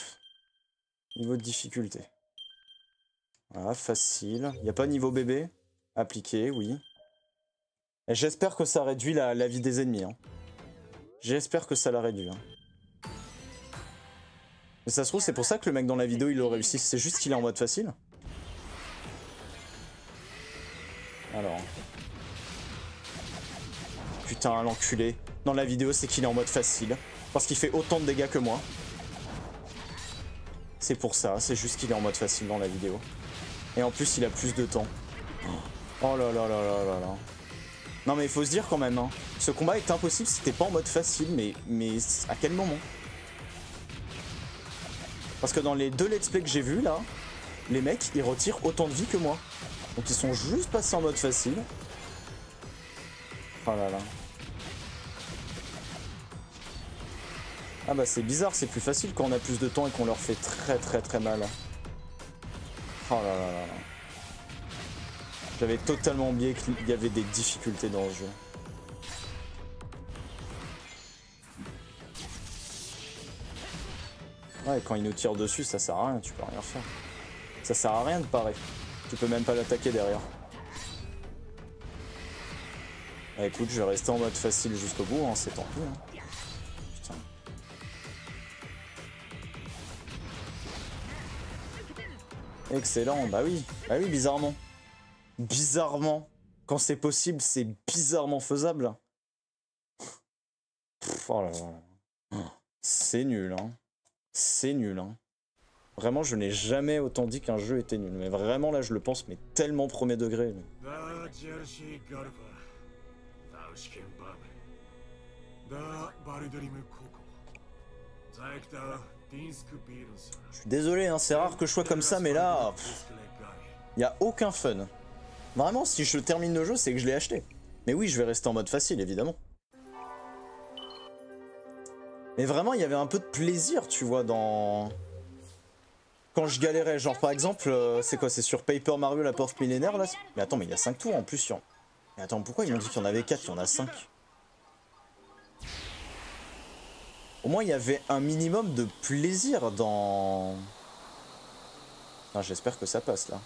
Niveau de difficulté. Voilà, facile. Il n'y a pas niveau bébé? Appliqué, oui. Et j'espère que ça réduit la, vie des ennemis. Hein. J'espère que ça la réduit. Hein. Mais ça se trouve, c'est pour ça que le mec dans la vidéo, il a réussi. C'est juste qu'il est en mode facile. Alors. Putain, l'enculé. Dans la vidéo, c'est qu'il est en mode facile. Parce qu'il fait autant de dégâts que moi. C'est pour ça, c'est juste qu'il est en mode facile dans la vidéo. Et en plus, il a plus de temps. Oh là là là là là. Non mais il faut se dire quand même, hein. ce combat est impossible si t'es pas en mode facile, mais, mais à quel moment? Parce que dans les deux let's play que j'ai vus là, les mecs ils retirent autant de vie que moi. Donc ils sont juste passés en mode facile. Oh là là. Ah bah c'est bizarre, c'est plus facile quand on a plus de temps et qu'on leur fait très très très mal. Oh là là là là. J'avais totalement oublié qu'il y avait des difficultés dans le jeu. Ouais, quand il nous tire dessus, ça sert à rien, tu peux rien faire. Ça sert à rien de pareil. Tu peux même pas l'attaquer derrière. Bah écoute, je vais rester en mode facile jusqu'au bout, hein, c'est tant pis. Hein. Putain. Excellent, bah oui, bah oui, bizarrement. Bizarrement, quand c'est possible, c'est bizarrement faisable. oh. C'est nul, hein. C'est nul, hein. Vraiment, je n'ai jamais autant dit qu'un jeu était nul. Mais vraiment, là, je le pense, mais tellement premier degré. Je suis désolé, hein, c'est rare que je sois comme ça, mais là, il n'y a aucun fun. Vraiment, si je termine le jeu, c'est que je l'ai acheté. Mais oui, je vais rester en mode facile, évidemment. Mais vraiment, il y avait un peu de plaisir, tu vois, dans quand je galérais, genre par exemple, euh, c'est quoi C'est sur Paper Mario la porte millénaire là Mais attends, mais il y a 5 tours en plus. Mais attends, pourquoi ils m'ont dit qu'il y en avait 4 Il y en a 5. Au moins, il y avait un minimum de plaisir dans... J'espère que ça passe là.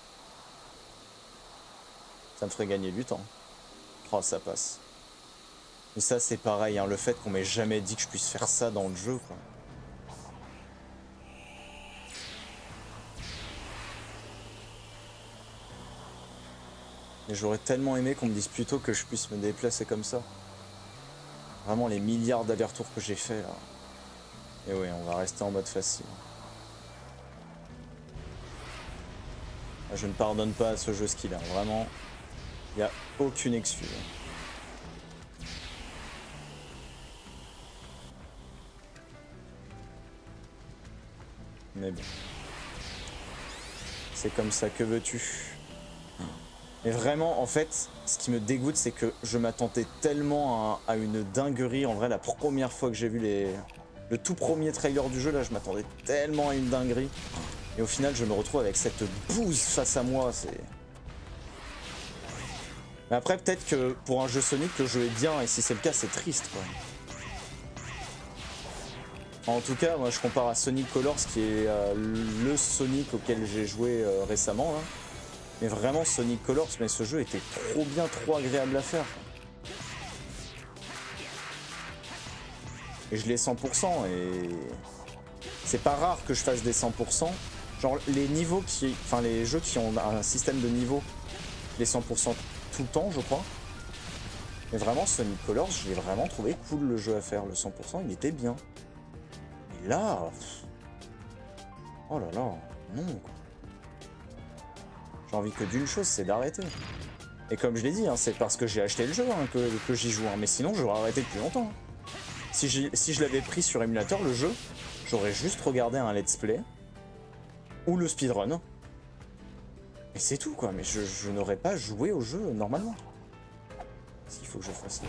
Ça me ferait gagner du temps. Oh, ça passe. Mais ça, c'est pareil, hein, le fait qu'on m'ait jamais dit que je puisse faire ça dans le jeu, quoi. J'aurais tellement aimé qu'on me dise plutôt que je puisse me déplacer comme ça. Vraiment les milliards d'allers-retours que j'ai fait là. Et oui, on va rester en mode facile. Ah, je ne pardonne pas à ce jeu ce qu'il a. Vraiment, il n'y a aucune excuse. Mais bon. C'est comme ça, que veux-tu? Mais vraiment, en fait, ce qui me dégoûte, c'est que je m'attendais tellement à, une dinguerie. En vrai, la première fois que j'ai vu les, le tout premier trailer du jeu, là, je m'attendais tellement à une dinguerie. Et au final, je me retrouve avec cette bouse face à moi. C'est. Mais après, peut-être que pour un jeu Sonic, le jeu est bien. Et si c'est le cas, c'est triste, quoi. En tout cas, moi je compare à Sonic Colors, qui est euh, le Sonic auquel j'ai joué euh, récemment. Là. Mais vraiment, Sonic Colors, mais ce jeu était trop bien, trop agréable à faire. Et je l'ai 100%, et c'est pas rare que je fasse des 100%. Genre les niveaux qui, enfin les jeux qui ont un système de niveau, les 100% tout le temps, je crois. Mais vraiment, Sonic Colors, je l'ai vraiment trouvé cool le jeu à faire. Le 100%, il était bien. Mais là... Oh là là, non quoi. J'ai envie que d'une chose, c'est d'arrêter. Et comme je l'ai dit, hein, c'est parce que j'ai acheté le jeu hein, que, j'y joue. hein. Mais sinon, j'aurais arrêté depuis longtemps. Si, je l'avais pris sur émulateur, le jeu, j'aurais juste regardé un let's play ou le speedrun. Et c'est tout quoi, mais je, n'aurais pas joué au jeu normalement. S'il faut que je fasse ça.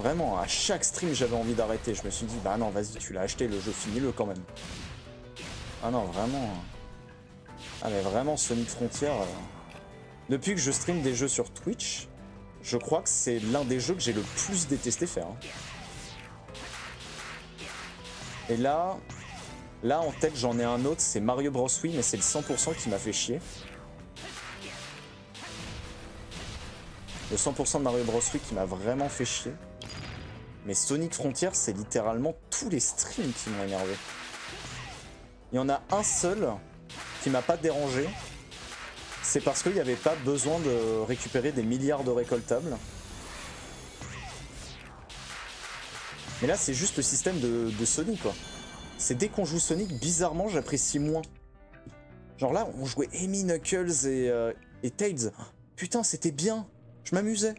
Vraiment, à chaque stream, j'avais envie d'arrêter. Je me suis dit, bah non, vas-y, tu l'as acheté, le jeu, finis-le quand même. Ah non, vraiment. Ah mais vraiment, Sonic Frontier. euh, Depuis que je stream des jeux sur Twitch, je crois que c'est l'un des jeux que j'ai le plus détesté faire. hein. Et là, là en tête, j'en ai un autre, c'est Mario Bros. Wii, mais c'est le 100% qui m'a fait chier. Le 100% de Mario Bros. Wii qui m'a vraiment fait chier. Mais Sonic Frontier, c'est littéralement tous les streams qui m'ont énervé. Il y en a un seul qui m'a pas dérangé. C'est parce qu'il n'y avait pas besoin de récupérer des milliards de récoltables. Mais là, c'est juste le système de, de Sonic, quoi. C'est dès qu'on joue Sonic, bizarrement, j'apprécie moins. Genre là, on jouait Amy, Knuckles et, euh, et Tails. Putain, c'était bien. Je m'amusais.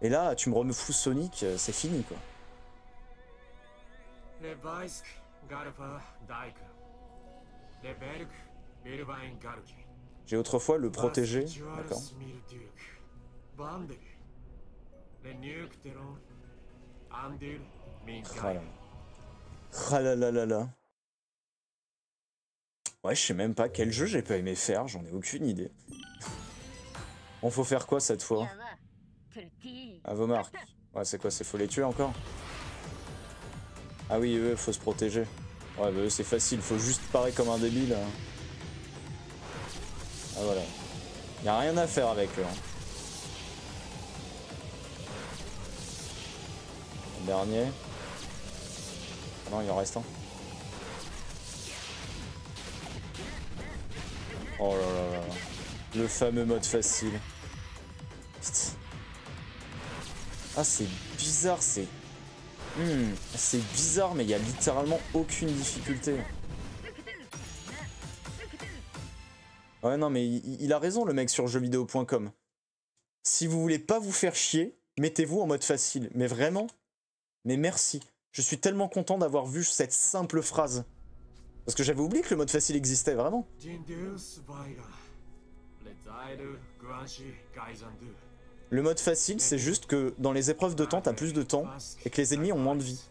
Et là, tu me refous Sonic, euh, c'est fini quoi. J'ai autrefois le protégé, d'accord. Ouais, je sais même pas quel jeu j'ai pas aimé faire, j'en ai aucune idée. On faut faire quoi cette fois? Eh ben, à vos marques. Ouais, c'est quoi C'est faut les tuer encore? Ah oui, eux, faut se protéger. Ouais, bah c'est facile, faut juste parer comme un débile. hein. Ah voilà. Y a rien à faire avec eux. hein. Dernier. Ah non, il en reste un. Oh là là là. Le fameux mode facile. Ah, c'est bizarre, c'est. Hmm, c'est bizarre, mais il y a littéralement aucune difficulté. Ouais, non, mais il, il a raison, le mec sur jeuxvideo.com. Si vous voulez pas vous faire chier, mettez-vous en mode facile. Mais vraiment, mais merci. Je suis tellement content d'avoir vu cette simple phrase. Parce que j'avais oublié que le mode facile existait, vraiment. Le mode facile, c'est juste que dans les épreuves de temps, t'as plus de temps et que les ennemis ont moins de vie.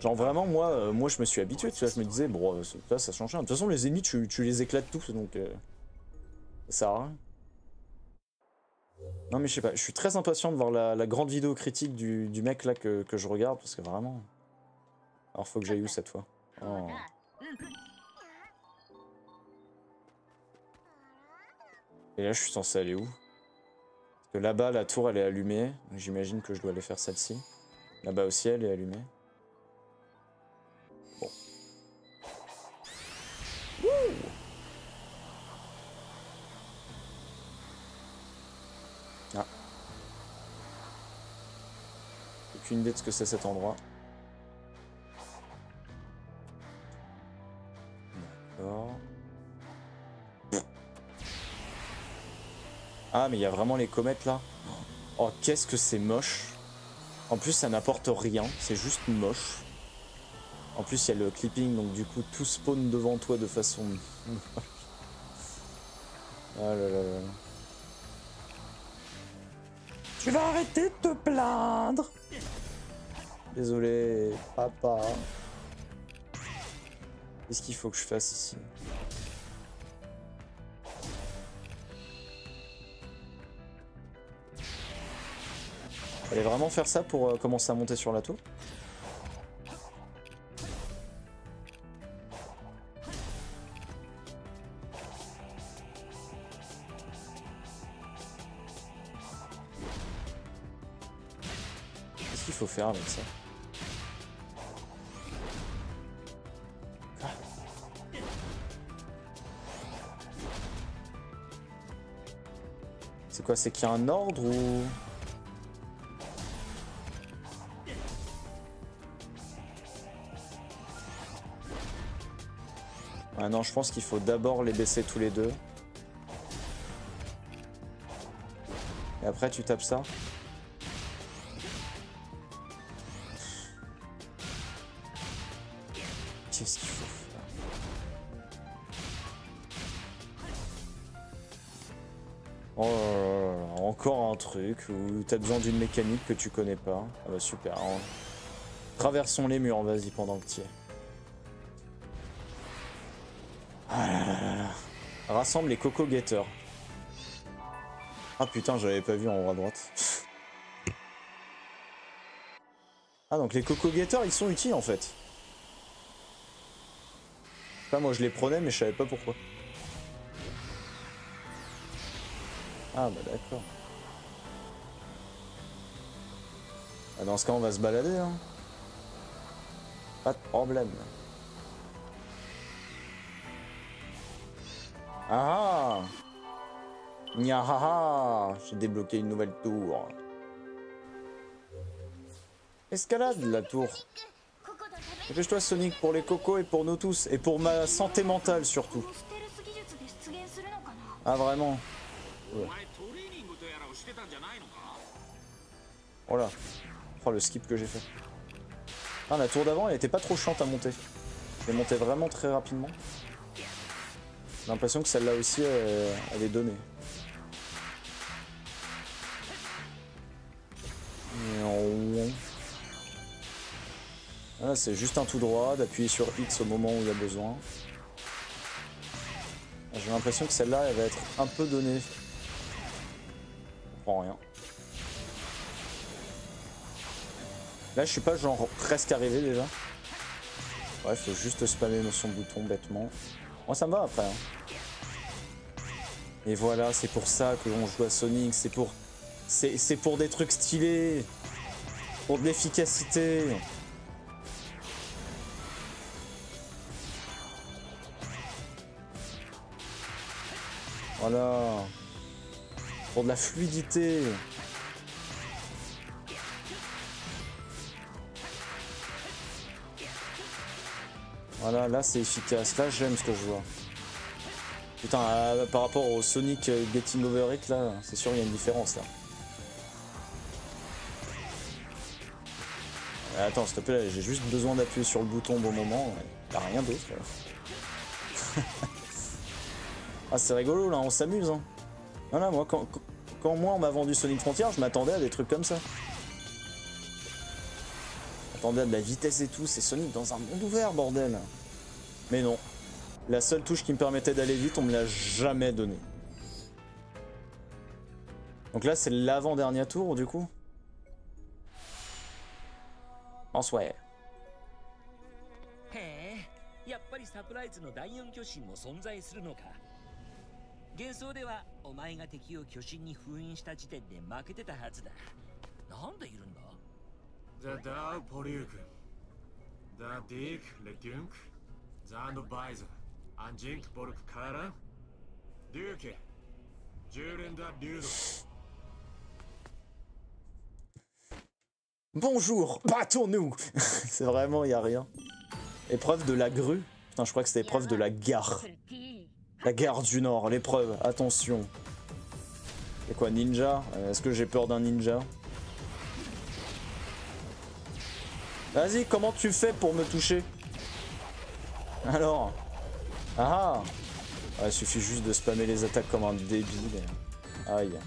Genre vraiment, moi, euh, moi je me suis habitué, tu vois, je me disais, bon, euh, ça, ça change rien. De toute façon, les ennemis, tu, tu les éclates tous, donc euh, ça sert à rien. Non mais je sais pas, je suis très impatient de voir la, grande vidéo critique du, mec là que, que, je regarde, parce que vraiment... Alors faut que j'aille où cette fois? Oh. oh. Et là, je suis censé aller où? Parce que là-bas, la tour, elle est allumée. J'imagine que je dois aller faire celle-ci. Là-bas aussi, elle est allumée. Bon. Wouh ah. Aucune idée de ce que c'est cet endroit. D'accord. Ah, mais il y a vraiment les comètes là. Oh, qu'est-ce que c'est moche. En plus, ça n'apporte rien, c'est juste moche. En plus, il y a le clipping, donc du coup, tout spawn devant toi de façon... ah là là là. Tu vas arrêter de te plaindre Désolé, papa. Qu'est-ce qu'il faut que je fasse ici? Fallait vraiment faire ça pour euh, commencer à monter sur la tour. Qu'est-ce qu'il faut faire avec ça? Ah. C'est quoi C'est qu'il y a un ordre ou... Ah non, je pense qu'il faut d'abord les baisser tous les deux. Et après tu tapes ça. Qu'est-ce qu'il faut faire? Oh encore un truc où t'as besoin d'une mécanique que tu connais pas. Ah bah super. hein. Traversons les murs, vas-y, pendant que tu y es. Rassemble les coco getters. Ah putain, j'avais pas vu en haut à droite. ah donc les coco getters ils sont utiles en fait. Pas moi je les prenais mais je savais pas pourquoi. Ah bah d'accord. Ah, dans ce cas on va se balader hein. Pas de problème. Ah ah Nyahaha J'ai débloqué une nouvelle tour. Escalade la tour. Dépêche-toi Sonic pour les cocos et pour nous tous. Et pour ma santé mentale surtout. Ah vraiment ouais. Oh, oh le skip que j'ai fait. Ah, la tour d'avant elle était pas trop chante à monter. Je l'ai montée vraiment très rapidement. J'ai l'impression que celle-là aussi elle, elle est donnée. Ah, c'est juste un tout droit, d'appuyer sur X au moment où il y a besoin. J'ai l'impression que celle-là, elle va être un peu donnée. Je comprends rien. Là, je suis pas genre presque arrivé déjà. Ouais, faut juste spammer son bouton bêtement. Moi, ça me va après. hein. Et voilà, c'est pour ça que l'on joue à Sonic. C'est pour, c'est c'est pour des trucs stylés, pour de l'efficacité. Voilà. Pour de la fluidité. Voilà, là c'est efficace. Là j'aime ce que je vois. Putain, euh, par rapport au Sonic euh, Getting Over It, là, c'est sûr il y a une différence là. Euh, Attends, s'il te plaît, j'ai juste besoin d'appuyer sur le bouton au bon moment. T'as rien d'autre. ah, c'est rigolo là, on s'amuse. Hein. Voilà, moi, quand- quand moi on m'a vendu Sonic Frontier, je m'attendais à des trucs comme ça. Attendez à de la vitesse et tout, c'est Sonic dans un monde ouvert, bordel. Mais non. La seule touche qui me permettait d'aller vite, on me l'a jamais donnée. Donc là, c'est l'avant-dernier tour, du coup En soi. Bonjour, battons-nous. C'est vraiment, il a rien. Épreuve de la grue. Putain, je crois que c'était épreuve de la gare. La gare du Nord, l'épreuve, attention. C'est quoi, ninja? Euh, Est-ce que j'ai peur d'un ninja? Vas-y, comment tu fais pour me toucher Alors Ah ah Il suffit juste de spammer les attaques comme un débile. Aïe.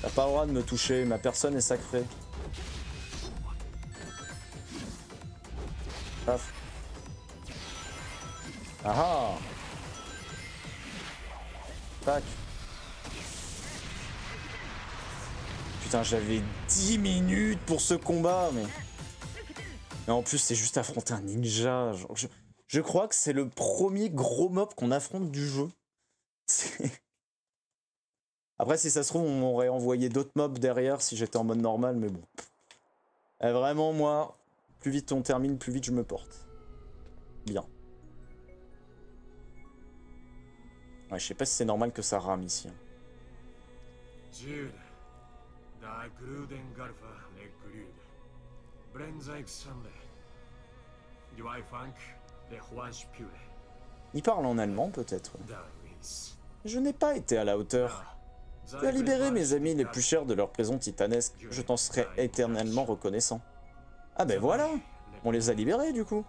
T'as pas le droit de me toucher, ma personne est sacrée. Paf. Ah ah Tac. Putain, j'avais 10 minutes pour ce combat, mais... Mais en plus, c'est juste affronter un ninja. Je, crois que c'est le premier gros mob qu'on affronte du jeu. Après, si ça se trouve, on m'aurait envoyé d'autres mobs derrière si j'étais en mode normal, mais bon. Eh, vraiment, moi, plus vite on termine, plus vite je me porte. Bien. Ouais, je sais pas si c'est normal que ça rame ici. hein. Il parle en allemand peut-être. Je n'ai pas été à la hauteur. Tu as libéré mes amis les plus chers de leur prison titanesque. Je t'en serai éternellement reconnaissant. Ah ben voilà On les a libérés du coup.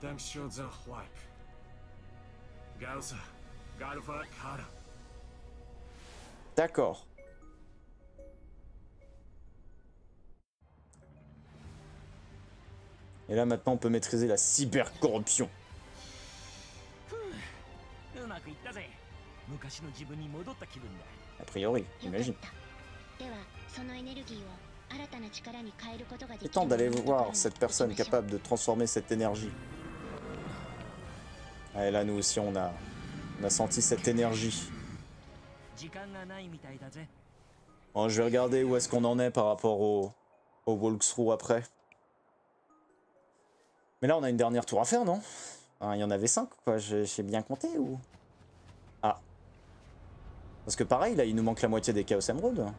Them shields are wipe. Gausa, Kara. D'accord. Et là maintenant on peut maîtriser la cybercorruption. A priori, imagine. Et temps d'aller voir cette personne capable de transformer cette énergie ah, Allez, là, nous aussi, on a, senti cette énergie. Je vais regarder où est-ce qu'on en est par rapport au, au walkthrough après. Mais là, on a une dernière tour à faire, non? Hein, il y en avait 5, quoi. J'ai bien compté ou... Ah. Parce que pareil, là, il nous manque la moitié des Chaos Emerald.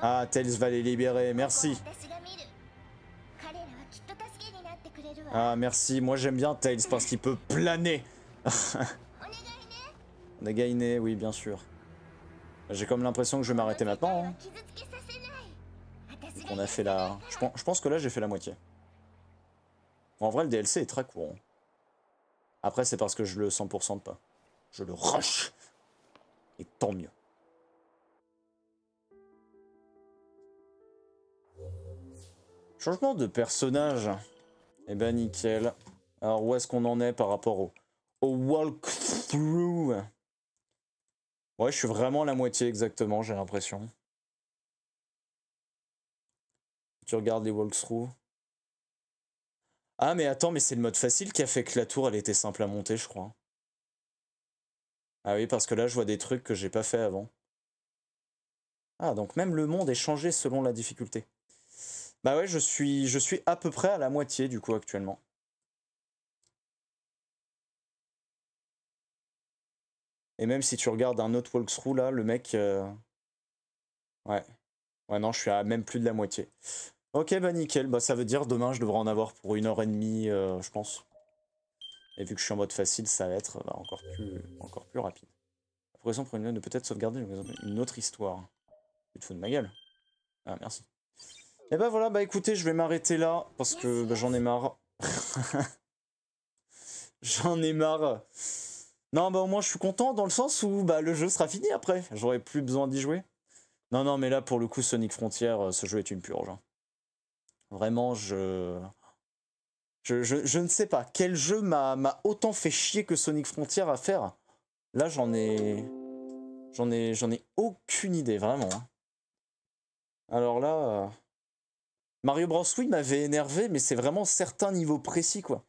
Ah, Tails va les libérer, merci. Ah, merci, moi j'aime bien Tails parce qu'il peut planer. Nagaine, oui, bien sûr. J'ai comme l'impression que je vais m'arrêter maintenant. Hein. On a fait la... Je pense que là, j'ai fait la moitié. En vrai, le DLC est très court. Hein. Après, c'est parce que je le 100% pas. Je le rush et tant mieux. Changement de personnage. Eh ben, nickel. Alors, où est-ce qu'on en est par rapport au, walkthrough? Ouais, je suis vraiment la moitié exactement, j'ai l'impression. Tu regardes les walkthroughs. Ah, mais attends, mais c'est le mode facile qui a fait que la tour, elle était simple à monter, je crois. Ah oui, parce que là, je vois des trucs que j'ai pas fait avant. Ah, donc même le monde est changé selon la difficulté. Bah ouais, je suis, je suis à peu près à la moitié, du coup, actuellement. Et même si tu regardes un autre walkthrough, là, le mec... euh, Ouais. Ouais, non, je suis à même plus de la moitié. Ok, bah nickel. Bah ça veut dire demain, je devrais en avoir pour une heure et demie, euh, je pense. Et vu que je suis en mode facile, ça va être bah, encore, plus, encore plus rapide. La progression pour une de peut-être sauvegarder une autre histoire. Tu te de ma gueule Ah, merci. Et bah voilà, bah écoutez, je vais m'arrêter là, parce que bah, j'en ai marre. j'en ai marre. Non, bah au moins je suis content dans le sens où bah, le jeu sera fini après. J'aurai plus besoin d'y jouer. Non, non, mais là pour le coup, Sonic Frontier, euh, ce jeu est une purge. hein. Vraiment, je... Je, ne sais pas. Quel jeu m'a autant fait chier que Sonic Frontier à faire Là, j'en ai... J'en ai, aucune idée, vraiment. hein. Alors là... euh, Mario Bros. Wii m'avait énervé, mais c'est vraiment certains niveaux précis, quoi.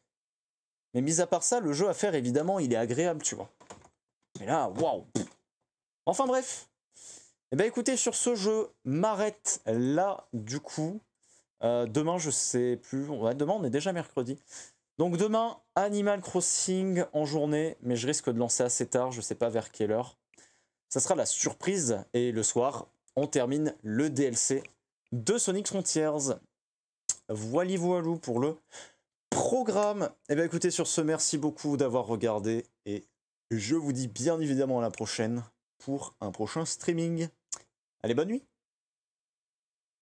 Mais mis à part ça, le jeu à faire, évidemment, il est agréable, tu vois. Mais là, waouh Enfin bref. Eh ben écoutez, sur ce jeu, m'arrête là, du coup. Euh, demain, je sais plus. Ouais, demain, on est déjà mercredi. Donc demain, Animal Crossing en journée, mais je risque de lancer assez tard, je sais pas vers quelle heure. Ça sera la surprise. Et le soir, on termine le DLC de Sonic Frontiers. Voili voilou pour le programme? Et bien écoutez, sur ce, merci beaucoup d'avoir regardé et je vous dis bien évidemment à la prochaine pour un prochain streaming. Allez, bonne nuit